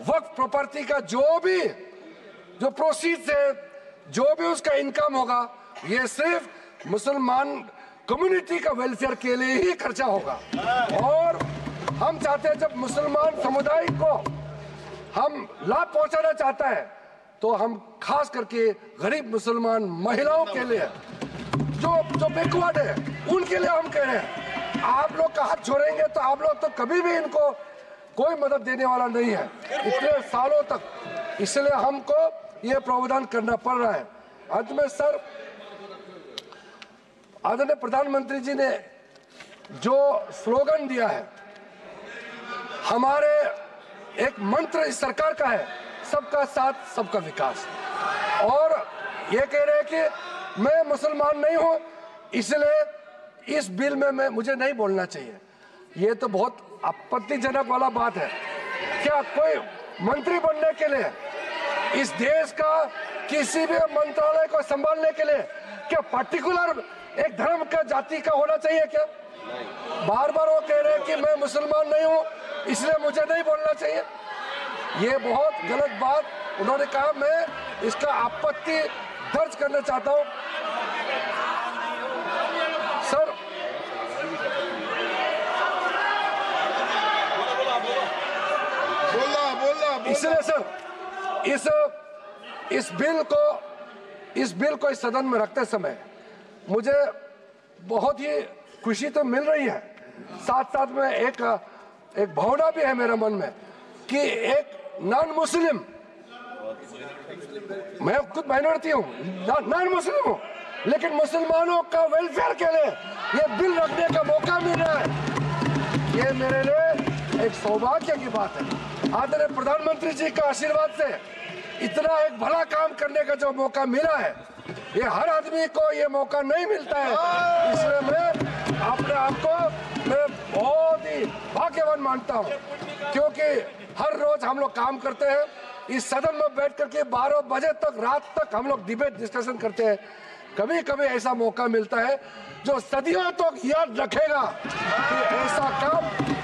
वक्त प्रॉपर्टी का जो भी, जो प्रोसीड है, जो भी उसका इनकम होगा, ये सिर्फ़ मुसलमान कम्युनिटी का वेलफेयर के लिए ही खर्चा होगा। और हम चाहते हैं जब मुसलमान समुदाय को हम लाभ पहुंचाना चाहता है तो हम खास करके गरीब मुसलमान महिलाओं के लिए, जो जो बैकवर्ड है, उनके लिए हम कह रहे हैं, आप लोग का हाथ छोड़ेंगे तो आप लोग तो कभी भी इनको कोई मदद देने वाला नहीं है। इतने सालों तक इसलिए हमको ये प्रावधान करना पड़ रहा है। अंत में सर, आदरणीय प्रधानमंत्री जी ने जो स्लोगन दिया है, हमारे एक मंत्र इस सरकार का है, सबका साथ, सबका विकास। और ये कह रहे हैं कि मैं मुसलमान नहीं हूँ, इसलिए इस बिल में मैं, मुझे नहीं बोलना चाहिए। ये तो बहुत आपत्तिजनक वाला बात है। क्या कोई मंत्री बनने के लिए, इस देश का किसी भी मंत्रालय को संभालने के लिए क्या पर्टिकुलर एक धर्म का, जाति का होना चाहिए क्या? बार बार वो कह रहे हैं कि मैं मुसलमान नहीं हूँ, इसलिए मुझे नहीं बोलना चाहिए। ये बहुत गलत बात उन्होंने कहा। मैं इसका आपत्ति दर्ज करना चाहता हूँ। इसलिए सर इस इस बिल को, इस बिल को इस सदन में रखते समय मुझे बहुत ही खुशी तो मिल रही है। साथ साथ में एक एक भावना भी है मेरे मन में कि एक नॉन मुस्लिम मैं खुद माइनॉरिटी हूँ नॉन मुस्लिम हूँ, लेकिन मुसलमानों का वेलफेयर के लिए ये बिल रखने का मौका मिल रहा है। ये मेरे लिए एक सौभाग्य की बात है। आदरणीय प्रधानमंत्री जी का आशीर्वाद से इतना एक भला काम करने का जो मौका मिला है, ये हर आदमी को ये मौका नहीं मिलता है। इसलिए मैं अपने आप को मैं बहुत ही भाग्यवान मानता हूँ, क्योंकि हर रोज हम लोग काम करते हैं। इस सदन में बैठ करके बारह बजे तक, रात तक हम लोग डिबेट डिस्कशन करते हैं। कभी कभी ऐसा मौका मिलता है जो सदियों तक तो याद रखेगा कि ऐसा काम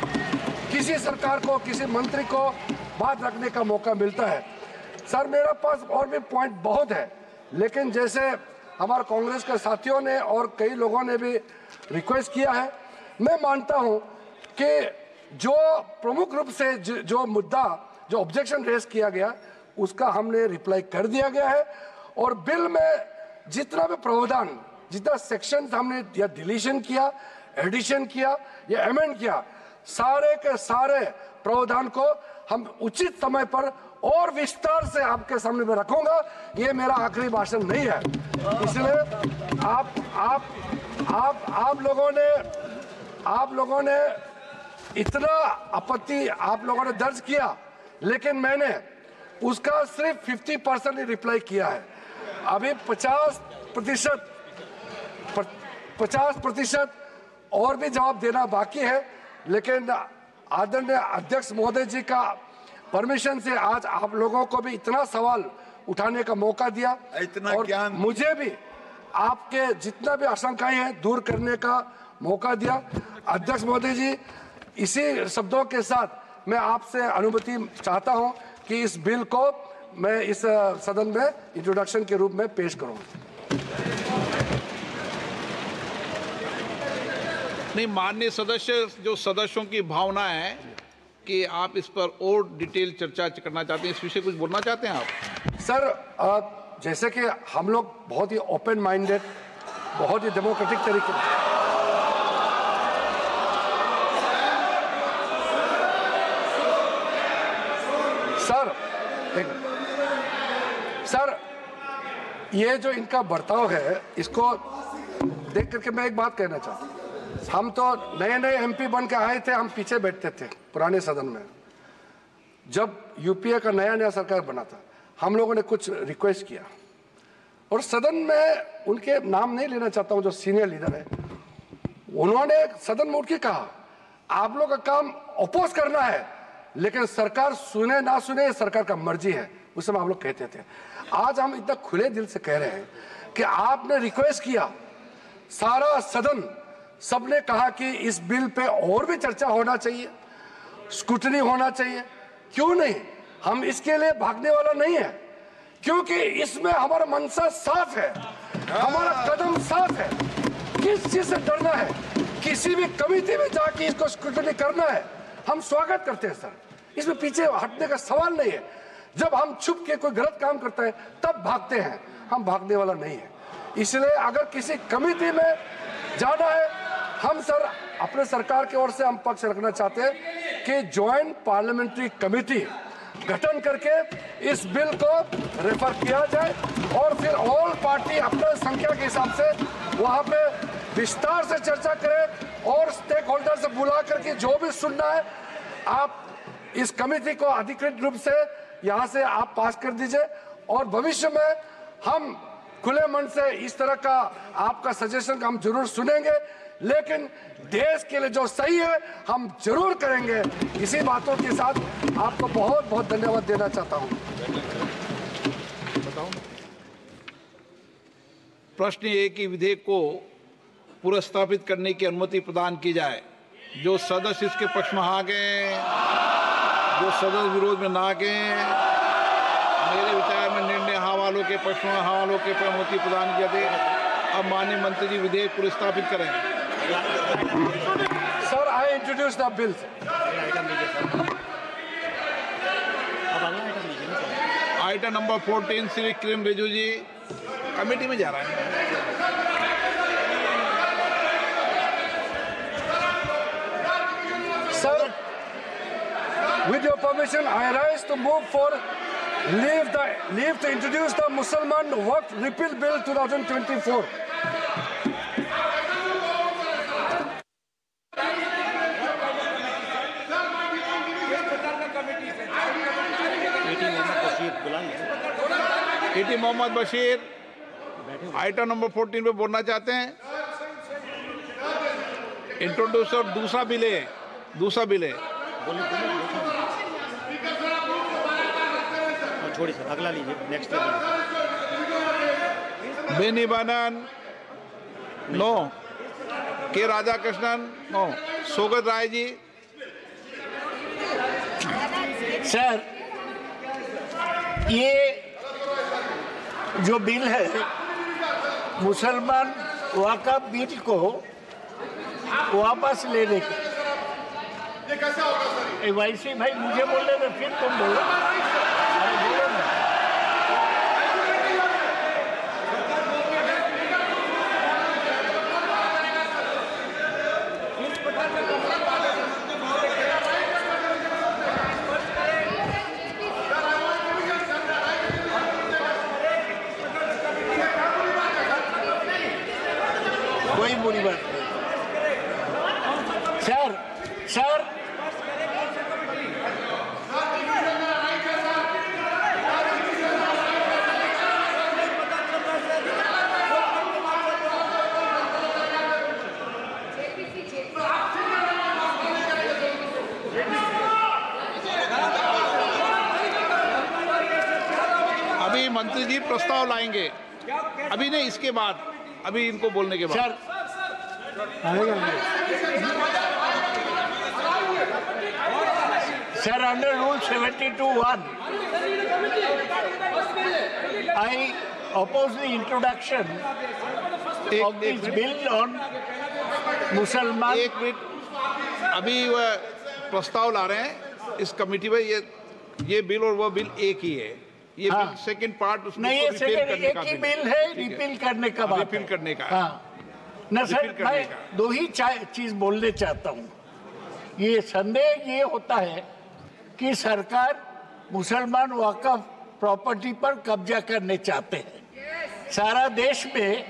किसी सरकार को किसी मंत्री को बात रखने का मौका मिलता है। सर मेरा पास और भी पॉइंट बहुत है लेकिन जैसे हमारे कांग्रेस के साथियों ने और कई लोगों ने भी रिक्वेस्ट किया है मैं मानता हूँ कि जो प्रमुख रूप से जो, मुद्दा जो ऑब्जेक्शन रेस किया गया उसका हमने रिप्लाई कर दिया गया है। और बिल में जितना भी प्रावधान जितना सेक्शन हमने या डिलीशन किया एडिशन किया या अमेंड किया सारे के सारे प्रावधान को हम उचित समय पर और विस्तार से आपके सामने में रखूँगा। ये मेरा आखिरी भाषण नहीं है। इसलिए आप आप आप आप लोगों ने, आप लोगों ने इतना आपत्ति आप लोगों ने दर्ज किया, लेकिन मैंने उसका सिर्फ़ 50 परसेंट ही रिप्लाई किया है। अभी 50 प्रतिशत, पचास प्रतिशत और भी जवाब देना बाकी है। लेकिन आदरणीय अध्यक्ष महोदय जी का परमिशन से आज आप लोगों को भी इतना सवाल उठाने का मौका दिया। इतना और ज्ञान। मुझे भी आपके जितना भी आशंकाएँ हैं दूर करने का मौका दिया। अध्यक्ष महोदय जी इसी शब्दों के साथ मैं आपसे अनुमति चाहता हूँ कि इस बिल को मैं इस सदन में इंट्रोडक्शन के रूप में पेश करूँ। नहीं, माननीय सदस्य, जो सदस्यों की भावना है कि आप इस पर और डिटेल चर्चा करना चाहते हैं, इस विषय कुछ बोलना चाहते हैं आप? सर जैसे कि हम लोग बहुत ही ओपन माइंडेड बहुत ही डेमोक्रेटिक तरीके सर, एक सर, ये जो इनका बर्ताव है, इसको देख करके मैं एक बात कहना चाहता हूँ। हम तो नए नए एमपी बन के आए थे, हम पीछे बैठते थे पुराने सदन में। जब यूपीए का नया नया सरकार बना था, हम लोगों ने कुछ रिक्वेस्ट किया। और सदन में उनके नाम नहीं लेना चाहता हूँ, जो सीनियर लीडर है, उन्होंने सदन में उठ के कहा, आप लोग का काम अपोज करना है, लेकिन सरकार सुने ना सुने, सरकार का मर्ज़ी है। उस समय आप लोग कहते थे। आज हम इतना खुले दिल से कह रहे हैं कि आपने रिक्वेस्ट किया, सारा सदन सबने कहा कि इस बिल पे और भी चर्चा होना चाहिए स्कूटनी होना चाहिए। क्यों नहीं? हम इसके लिए भागने वाला नहीं है, क्योंकि इसमें हमारा मनसा साफ़ है, हमारा कदम साफ़ है। किस चीज़ से डरना है? किसी भी कमिटी में जाके इसको स्क्रूटनी करना है। हम स्वागत करते हैं, सर। इसमें पीछे हटने का सवाल नहीं है। जब हम छुप के कोई गलत काम करता है, तब भागते हैं। हम भागने वाला नहीं है। इसलिए अगर किसी कमिटी में जाना है हम सर, अपने सरकार की ओर से हम पक्ष रखना चाहते हैं कि ज्वाइंट पार्लियामेंट्री कमेटी गठन करके इस बिल को रेफर किया जाए और फिर ऑल पार्टी अपने संख्या के हिसाब से वहाँ पे विस्तार से चर्चा करें और स्टेक होल्डर से बुला करके जो भी सुनना है, आप इस कमेटी को अधिकृत रूप से यहाँ से आप पास कर दीजिए और भविष्य में हम खुले मन से इस तरह का आपका सजेशन हम ज़रूर सुनेंगे। लेकिन देश के लिए जो सही है, हम ज़रूर करेंगे। इसी बातों के साथ आपको बहुत बहुत धन्यवाद देना चाहता हूँ। प्रश्न ये कि विधेयक को पुरस्थापित करने की अनुमति प्रदान की जाए। जो सदस्य इसके पक्ष में आ गए, जो सदस्य विरोध में ना गए, मेरे विचार में निर्णय हवालों के पक्ष में, हवालों के अनुमति प्रदान किया दे अब माननीय मंत्री जी विधेयक पुरस्थापित करें। Sir, I introduced the bill. Item number 14 Shri Kiren Rijiju ji committee में जा रहा है Sir, with your permission, I rise to move for leave the leave to introduce the Musliman Waqf Repeal Bill 2024. Mohammed Basheer item number 14 पे बोलना चाहते हैं। इंट्रोड्यूसर दूसरा बिल है दूसरा बिल है छोड़िए सर अगला लीजिए next Benny Behanan no. K Radhakrishnan no. Saugata Roy ji. Sir ये जो बिल है मुसलमान वाका बिल को वापस लेने की। ए, वैसे भाई मुझे बोलने में फिर तुम बोलो ना कोई बुरी बात नहीं सर सर अभी मंत्री जी प्रस्ताव लाएँगे। अभी नहीं इसके बाद। अभी इनको बोलने के बाद। Sir. Sir, under Rule 72.1, I oppose the introduction of this bill on Musalman. एक मिनट अभी वह प्रस्ताव ला रहे हैं। इस कमेटी में ये ये बिल और वह बिल एक ही है। ये हाँ। बिल सेकंड पार्ट उसको नहीं ये सेकंड एक ही बिल है। रिपील करने का बात रिपील करने का। हाँ। न सर मैं दो ही चीज़ बोलने चाहता हूँ। ये संदेह ये होता है कि सरकार मुसलमान वाकफ प्रॉपर्टी पर कब्जा करने चाहते हैं। सारा देश में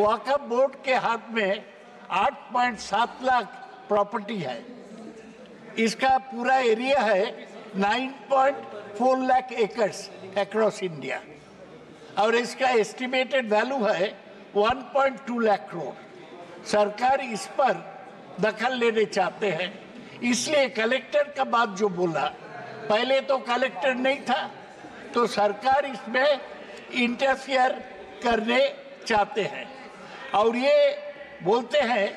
वाकफ बोर्ड के हाथ में 8.7 लाख प्रॉपर्टी है। इसका पूरा एरिया है 9.4 लाख एकर्स अक्रॉस इंडिया और इसका एस्टिमेटेड वैल्यू है 1.2 लाख करोड़ सरकार इस पर दखल लेने चाहते हैं। इसलिए कलेक्टर का बात जो बोला पहले तो कलेक्टर नहीं था तो सरकार इसमें इंटरफियर करने चाहते हैं। और ये बोलते हैं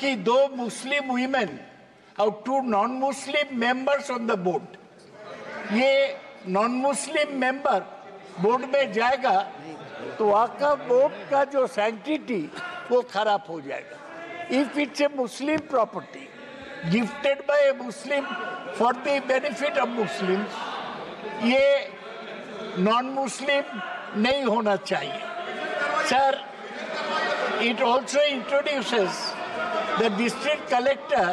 कि दो मुस्लिम वीमेन और two non Muslim members on the board ये नॉन मुस्लिम मेंबर बोर्ड में जाएगा तो आपका बोर्ड का जो सैंक्टिटी वो खराब हो जाएगा। If it's a Muslim property gifted by a Muslim for the benefit of Muslim ये नॉन मुस्लिम नहीं होना चाहिए। Sir it also introduces the district collector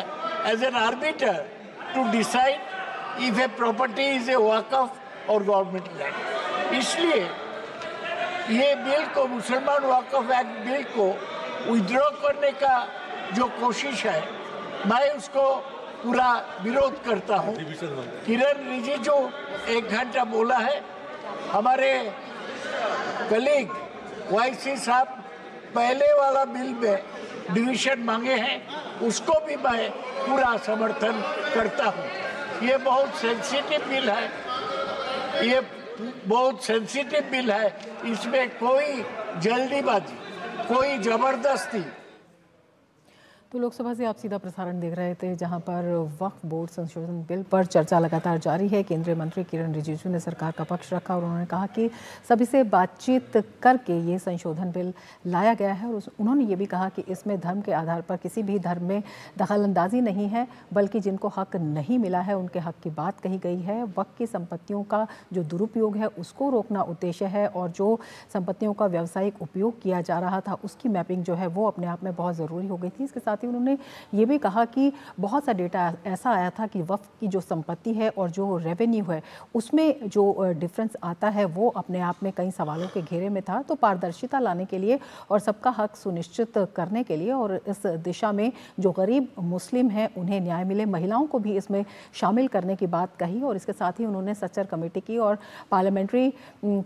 as an arbiter to decide if a property is a waqf और गवर्नमेंट लैंड इसलिए ये बिल को मुसलमान वाकफ एक्ट बिल को विद्रॉ करने का जो कोशिश है मैं उसको पूरा विरोध करता हूँ। किरण रिजिजू एक घंटा बोला है हमारे कलीग वाईसी साहब पहले वाला बिल में डिवीज़न मांगे हैं उसको भी मैं पूरा समर्थन करता हूँ। ये बहुत सेंसिटिव बिल है। ये बहुत सेंसिटिव बिल है। इसमें कोई जल्दीबाजी, कोई ज़बरदस्ती तो लोकसभा से आप सीधा प्रसारण देख रहे थे, जहाँ पर वक्फ बोर्ड संशोधन बिल पर चर्चा लगातार जारी है। केंद्रीय मंत्री किरण रिजिजू ने सरकार का पक्ष रखा और उन्होंने कहा कि सभी से बातचीत करके ये संशोधन बिल लाया गया है और उन्होंने ये भी कहा कि इसमें धर्म के आधार पर किसी भी धर्म में दखलंदाजी नहीं है, बल्कि जिनको हक नहीं मिला है, उनके हक की बात कही गई है। वक्त की संपत्तियों का जो दुरुपयोग है, उसको रोकना उद्देश्य है और जो संपत्तियों का व्यावसायिक उपयोग किया जा रहा था, उसकी मैपिंग जो है, वो अपने आप में बहुत ज़रूरी हो गई थी। इसके साथ ही। उन्होंने ये भी कहा कि बहुत सा डेटा ऐसा आया था कि वक्फ की जो संपत्ति है और जो रेवेन्यू है, उसमें जो डिफरेंस आता है, वो अपने आप में कई सवालों के घेरे में था। तो पारदर्शिता लाने के लिए और सबका हक सुनिश्चित करने के लिए और इस दिशा में जो गरीब मुस्लिम हैं, उन्हें न्याय मिले। महिलाओं को भी इसमें शामिल करने की बात कही और इसके साथ ही उन्होंने सच्चर कमेटी की और पार्लियामेंट्री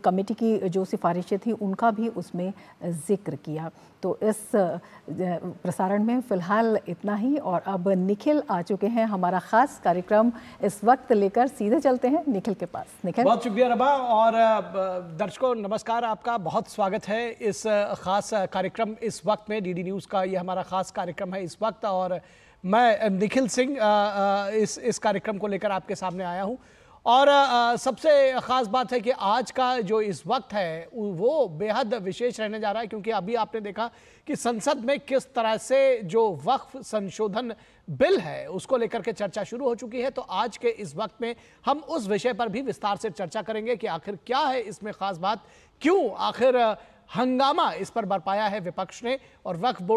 कमेटी की जो सिफारिशें थी, उनका भी उसमें ज़िक्र किया। तो इस प्रसारण में फ़िलहाल इतना ही और अब निखिल आ चुके हैं हमारा खास कार्यक्रम इस वक्त लेकर सीधे चलते हैं निखिल के पास। निखिल? बहुत शुक्रिया रबा और दर्शकों नमस्कार, आपका बहुत स्वागत है इस खास कार्यक्रम इस वक्त में, डीडी न्यूज़ का ये हमारा खास कार्यक्रम है इस वक्त और मैं, निखिल सिंह इस इस कार्यक्रम को लेकर आपके सामने आया हूँ। और सबसे ख़ास बात है कि आज का जो इस वक्त है वो बेहद विशेष रहने जा रहा है क्योंकि अभी आपने देखा कि संसद में किस तरह से जो वक्फ संशोधन बिल है, उसको लेकर के चर्चा शुरू हो चुकी है। तो आज के इस वक्त में हम उस विषय पर भी विस्तार से चर्चा करेंगे कि आखिर क्या है इसमें खास बात, क्यों आखिर, हंगामा इस पर बरपाया है विपक्ष ने और वक्फ बोर्ड